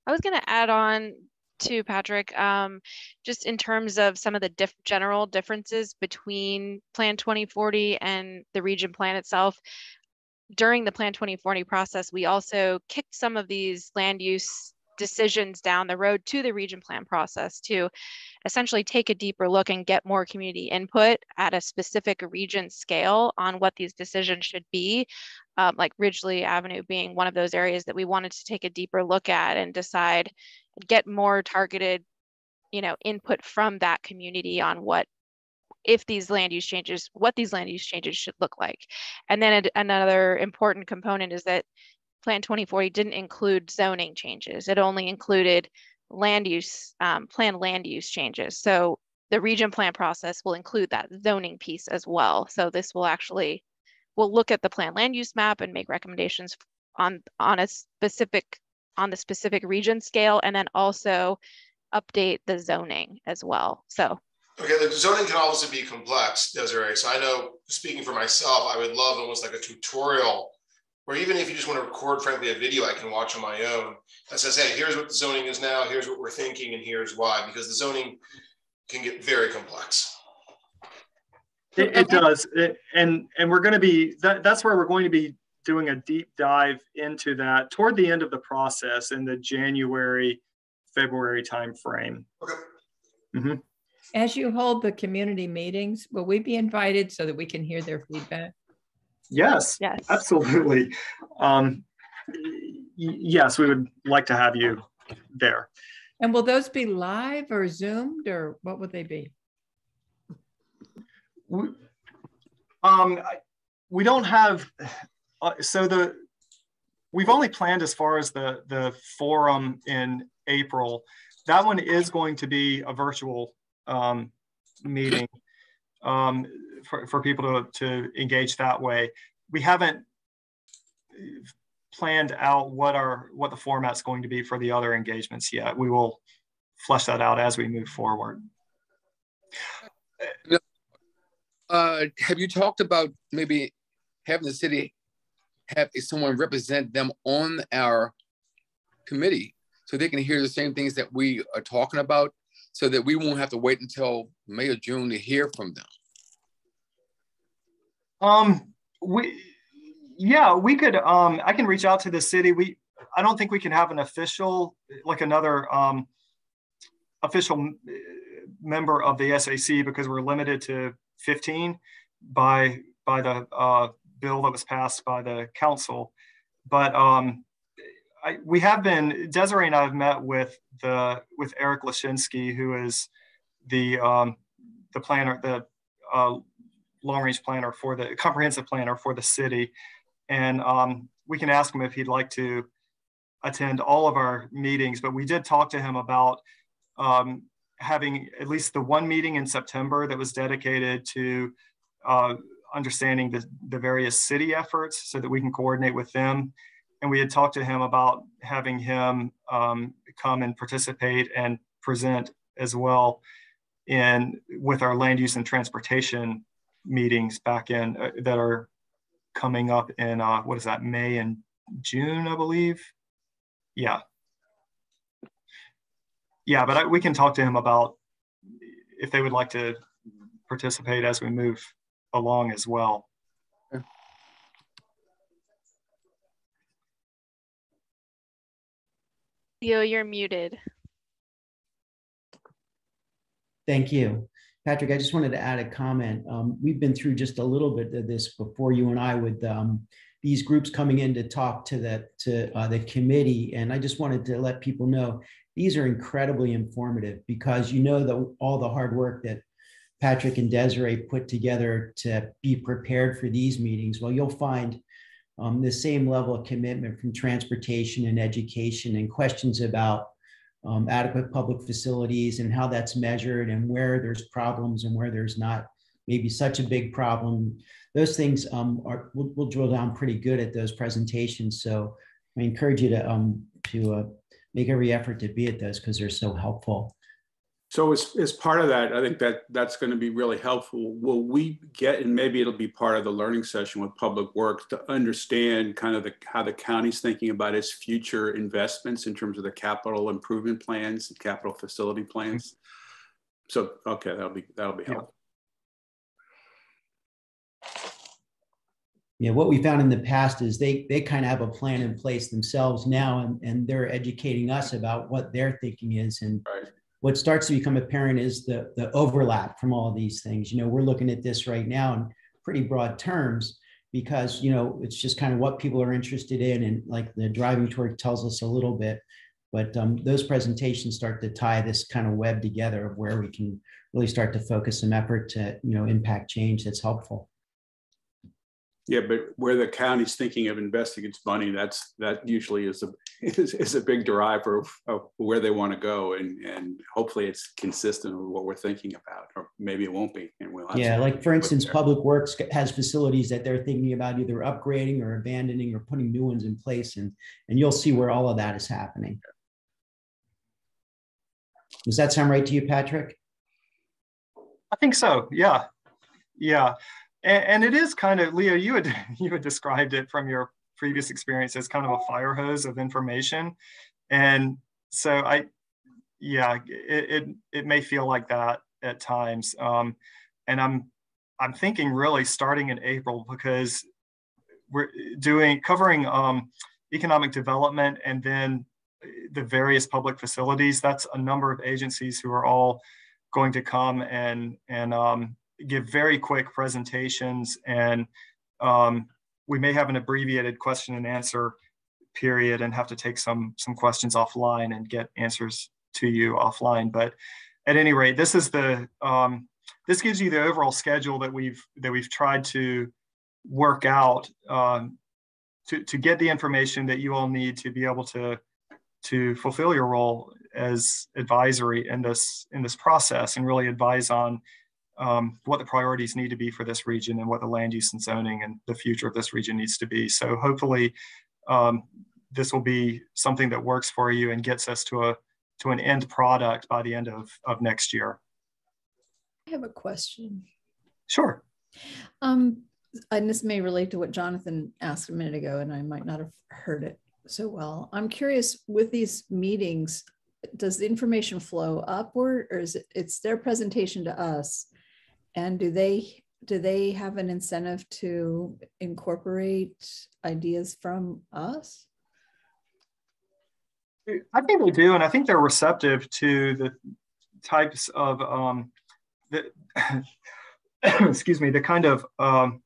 I was gonna add on to Patrick, um, just in terms of some of the diff general differences between Plan 2040 and the region plan itself. During the Plan 2040 process, we also kicked some of these land use decisions down the road to the region plan process to essentially take a deeper look and get more community input at a specific region scale on what these decisions should be, um, like Ridgely Avenue being one of those areas that we wanted to take a deeper look at and decide, get more targeted, you know, input from that community on what if these land use changes, what these land use changes should look like. And then another important component is that Plan 2040 didn't include zoning changes. It only included land use, um, plan land use changes. So the region plan process will include that zoning piece as well. So this will actually, we'll look at the plan land use map and make recommendations on, on a specific, on the specific region scale, and then also update the zoning as well. So Okay, the zoning can obviously be complex, Desiree. So I know, speaking for myself, I would love almost like a tutorial or even if you just want to record, frankly, a video I can watch on my own that says, hey, here's what the zoning is now, here's what we're thinking, and here's why, because the zoning can get very complex. It, it does, it, and and we're going to be that, that's where we're going to be doing a deep dive into that toward the end of the process in the January, February timeframe. Okay. Mm-hmm. As you hold the community meetings, will we be invited so that we can hear their feedback? Yes, yes, absolutely. Um, yes, we would like to have you there. And will those be live or zoomed or what would they be? We, um, we don't have, uh, so the, we've only planned as far as the, the forum in April. That one is going to be a virtual um, meeting um, for, for people to, to engage that way. We haven't planned out what our what the format's going to be for the other engagements yet. We will flesh that out as we move forward. Uh, have you talked about maybe having the city have someone represent them on our committee so they can hear the same things that we are talking about so that we won't have to wait until May or June to hear from them? Um, we, yeah, we could, um, I can reach out to the city. We, I don't think we can have an official, like another um, official member of the SAC because we're limited to 15 by by the uh, bill that was passed by the council. But um, I, we have been Desiree and I have met with the with Eric Leshinsky, who is the um, the planner, the uh, long range planner for the comprehensive planner for the city, and um, we can ask him if he'd like to attend all of our meetings. But we did talk to him about um, having at least the one meeting in September that was dedicated to uh, understanding the, the various city efforts so that we can coordinate with them. And we had talked to him about having him um, come and participate and present as well in with our land use and transportation meetings back in uh, that are coming up in uh, what is that May and June I believe yeah yeah, but I, we can talk to him about if they would like to participate as we move along as well. Theo, you're muted. Thank you. Patrick, I just wanted to add a comment. Um, we've been through just a little bit of this before you and I with um, these groups coming in to talk to the, to, uh, the committee. And I just wanted to let people know these are incredibly informative because you know the, all the hard work that Patrick and Desiree put together to be prepared for these meetings. Well, you'll find um, the same level of commitment from transportation and education and questions about um, adequate public facilities and how that's measured and where there's problems and where there's not maybe such a big problem. Those things um, are we'll, we'll, drill down pretty good at those presentations. So I encourage you to um, to uh, make every effort to be at those because they're so helpful. So as, as part of that, I think that that's going to be really helpful. Will we get, and maybe it'll be part of the learning session with Public Works to understand kind of the, how the county's thinking about its future investments in terms of the capital improvement plans, and capital facility plans. Mm-hmm. So, okay, that'll be, that'll be helpful. You know what we found in the past is they they kind of have a plan in place themselves now and, and they're educating us about what their thinking is. And right. what starts to become apparent is the the overlap from all these things. You know we're looking at this right now in pretty broad terms because you know it's just kind of what people are interested in. And like the driving tour tells us a little bit but um, those presentations start to tie this kind of web together of where we can really start to focus some effort to you know impact change that's helpful yeah, but where the county's thinking of investing its money, that's that usually is a is, is a big driver of, of where they want to go, and and hopefully it's consistent with what we're thinking about, or maybe it won't be, and we'll. yeah, like for instance, Public Works has facilities that they're thinking about either upgrading or abandoning or putting new ones in place, and and you'll see where all of that is happening. Does that sound right to you, Patrick? I think so. Yeah, yeah and, and it is kind of Leo. You had you had described it from your previous experience as kind of a fire hose of information, and so I, yeah, it it, it may feel like that at times. Um, and I'm I'm thinking really starting in April because we're doing covering um, economic development and then the various public facilities. That's a number of agencies who are all going to come and and um, give very quick presentations and um, we may have an abbreviated question and answer period and have to take some some questions offline and get answers to you offline. But at any rate, this is the um, this gives you the overall schedule that we've that we've tried to work out um, to to get the information that you all need to be able to to fulfill your role as advisory in this in this process and really advise on um, what the priorities need to be for this region and what the land use and zoning and the future of this region needs to be. So hopefully um, this will be something that works for you and gets us to a to an end product by the end of, of next year. I have a question. Sure. Um, and this may relate to what Jonathan asked a minute ago, and I might not have heard it so well. I'm curious with these meetings, does the information flow upward or is it it's their presentation to us? And do they do they have an incentive to incorporate ideas from us? I think they do, and I think they're receptive to the types of um, the excuse me, the kind of um,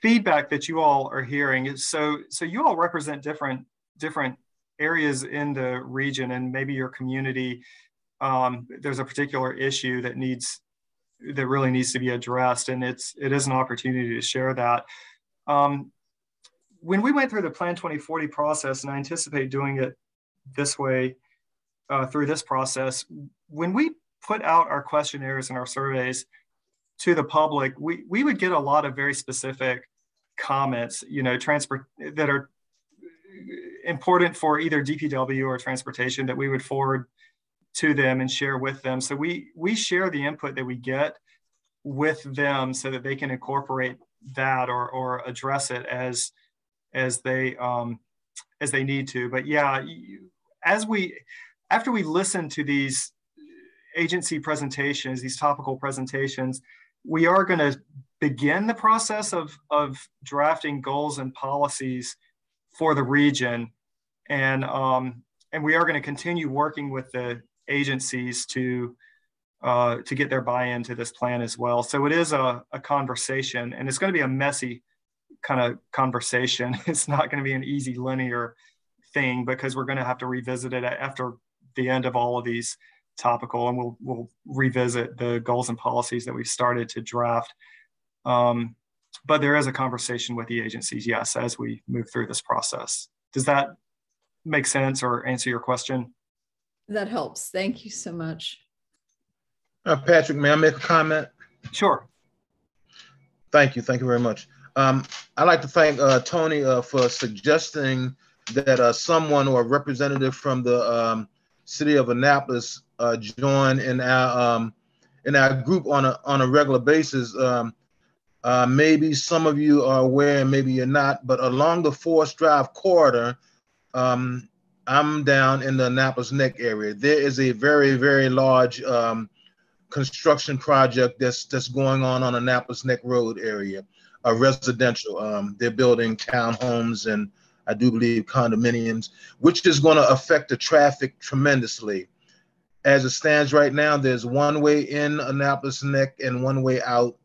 feedback that you all are hearing. So, so you all represent different different areas in the region, and maybe your community. Um, there's a particular issue that needs that really needs to be addressed, and it's it is an opportunity to share that. Um, when we went through the Plan 2040 process, and I anticipate doing it this way uh, through this process, when we put out our questionnaires and our surveys to the public, we, we would get a lot of very specific comments, you know, transport that are important for either DPW or transportation that we would forward to them and share with them. So we we share the input that we get with them so that they can incorporate that or or address it as as they um, as they need to. But yeah, as we after we listen to these agency presentations, these topical presentations, we are going to begin the process of, of drafting goals and policies for the region. And, um, and we are going to continue working with the agencies to, uh, to get their buy-in to this plan as well. So it is a, a conversation and it's going to be a messy kind of conversation. It's not going to be an easy linear thing because we're going to have to revisit it after the end of all of these topical and we'll, we'll revisit the goals and policies that we've started to draft. Um, but there is a conversation with the agencies, yes, as we move through this process. Does that make sense or answer your question? That helps. Thank you so much. Uh, Patrick, may I make a comment? Sure. Thank you. Thank you very much. Um, I'd like to thank uh, Tony uh, for suggesting that uh, someone or a representative from the um, city of Annapolis uh, join in our um, in our group on a on a regular basis. Um, uh, maybe some of you are aware, maybe you're not, but along the Forest Drive corridor, um, I'm down in the Annapolis Neck area. There is a very very large um, construction project that's that's going on on Annapolis Neck Road area, a residential. Um, they're building townhomes and I do believe condominiums, which is going to affect the traffic tremendously as it stands right now, there's one way in Annapolis Neck and one way out.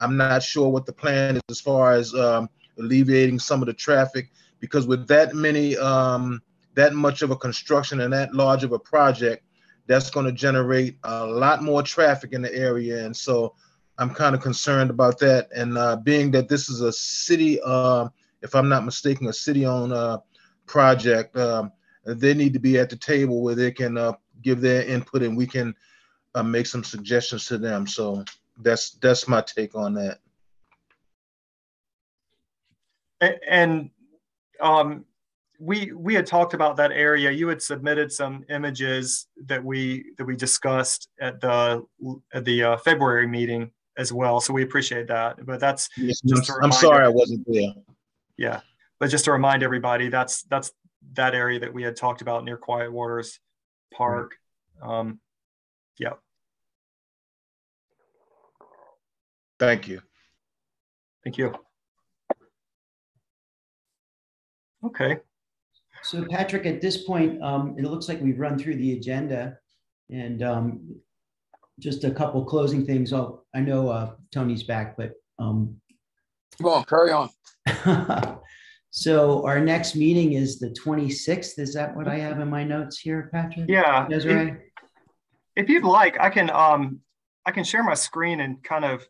I'm not sure what the plan is as far as um, alleviating some of the traffic because with that many, um, that much of a construction and that large of a project, that's going to generate a lot more traffic in the area. And so I'm kind of concerned about that. And uh, being that this is a city, uh, if I'm not mistaken, a city owned uh, project, um, they need to be at the table where they can uh, give their input and we can uh, make some suggestions to them. So that's that's my take on that. And um, we we had talked about that area. You had submitted some images that we that we discussed at the at the uh, February meeting as well. So we appreciate that. But that's yes, I'm, I'm sorry I wasn't there. Yeah, but just to remind everybody, that's that's that area that we had talked about near Quiet Waters Park. Um, yeah. Thank you. Thank you. Okay. So Patrick, at this point, um, it looks like we've run through the agenda and um, just a couple closing things. Oh, I know uh, Tony's back, but um, come on, carry on. so our next meeting is the 26th. Is that what I have in my notes here, Patrick? Yeah. Desiree? If, if you'd like, I can um, I can share my screen and kind of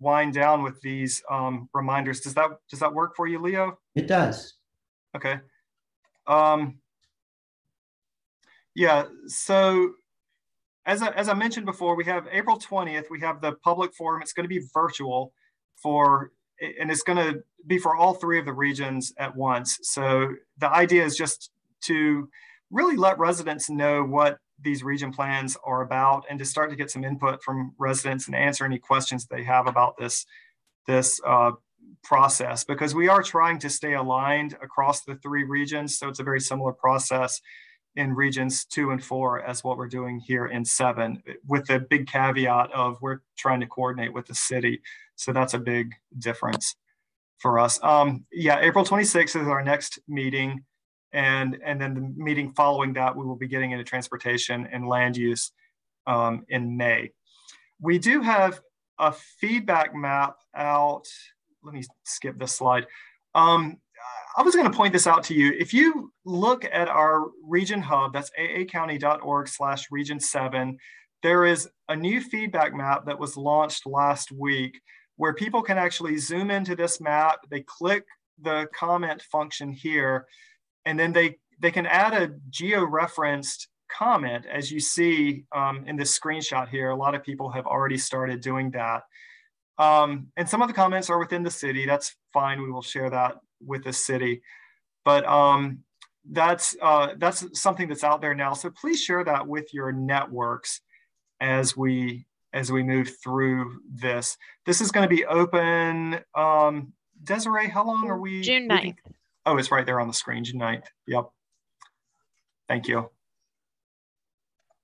wind down with these um, reminders. Does that does that work for you, Leo? It does. Okay. Um, yeah. So as I, as I mentioned before, we have April 20th. We have the public forum. It's going to be virtual for and it's going to be for all three of the regions at once. So the idea is just to really let residents know what these region plans are about and to start to get some input from residents and answer any questions they have about this, this uh, process because we are trying to stay aligned across the three regions. So it's a very similar process in regions two and four as what we're doing here in seven with the big caveat of we're trying to coordinate with the city. So that's a big difference for us. Um, yeah, April 26th is our next meeting and and then the meeting following that we will be getting into transportation and land use um, in May. We do have a feedback map out. Let me skip this slide. Um, I was going to point this out to you. If you look at our region hub, that's aacounty.org slash region seven, there is a new feedback map that was launched last week where people can actually zoom into this map. They click the comment function here and then they, they can add a geo-referenced comment as you see um, in this screenshot here. A lot of people have already started doing that. Um, and some of the comments are within the city. That's fine. We will share that with the city. But um, that's, uh, that's something that's out there now. So please share that with your networks as we as we move through this. This is going to be open. Um, Desiree, how long are we? June 9th. Oh, it's right there on the screen, June 9th. Yep. Thank you.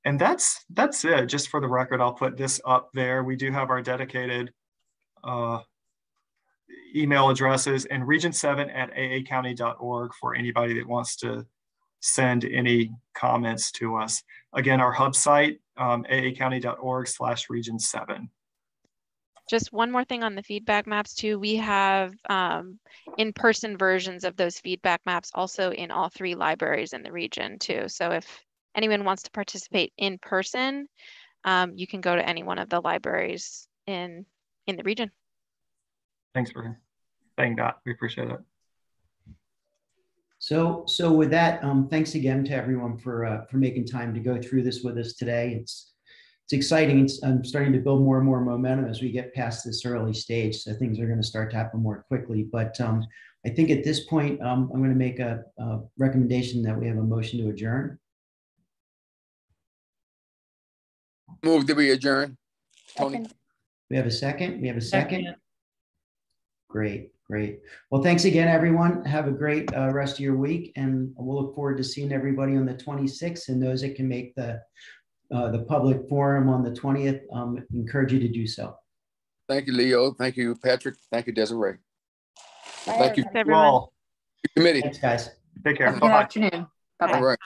And that's that's it. Just for the record, I'll put this up there. We do have our dedicated uh, email addresses and region7 at aacounty.org for anybody that wants to send any comments to us. Again, our hub site, um, aacounty.org slash region 7 just one more thing on the feedback maps too. We have um, in-person versions of those feedback maps also in all three libraries in the region too. So if anyone wants to participate in person, um, you can go to any one of the libraries in in the region. Thanks for saying that. We appreciate it. So, so with that, um, thanks again to everyone for uh, for making time to go through this with us today. It's it's exciting. It's, I'm starting to build more and more momentum as we get past this early stage. So things are going to start to happen more quickly. But um, I think at this point, um, I'm going to make a, a, recommendation that we have a motion to adjourn. Move to be adjourned. Tony. We have a second. We have a second. second. Great, great. Well, thanks again, everyone. Have a great uh, rest of your week, and we'll look forward to seeing everybody on the 26th and those that can make the uh, the public forum on the 20th, um, encourage you to do so. Thank you, Leo. Thank you, Patrick. Thank you, Desiree. Bye, Thank you, everyone. Committee. Thanks, guys. Take care. Good afternoon. Bye-bye. All right.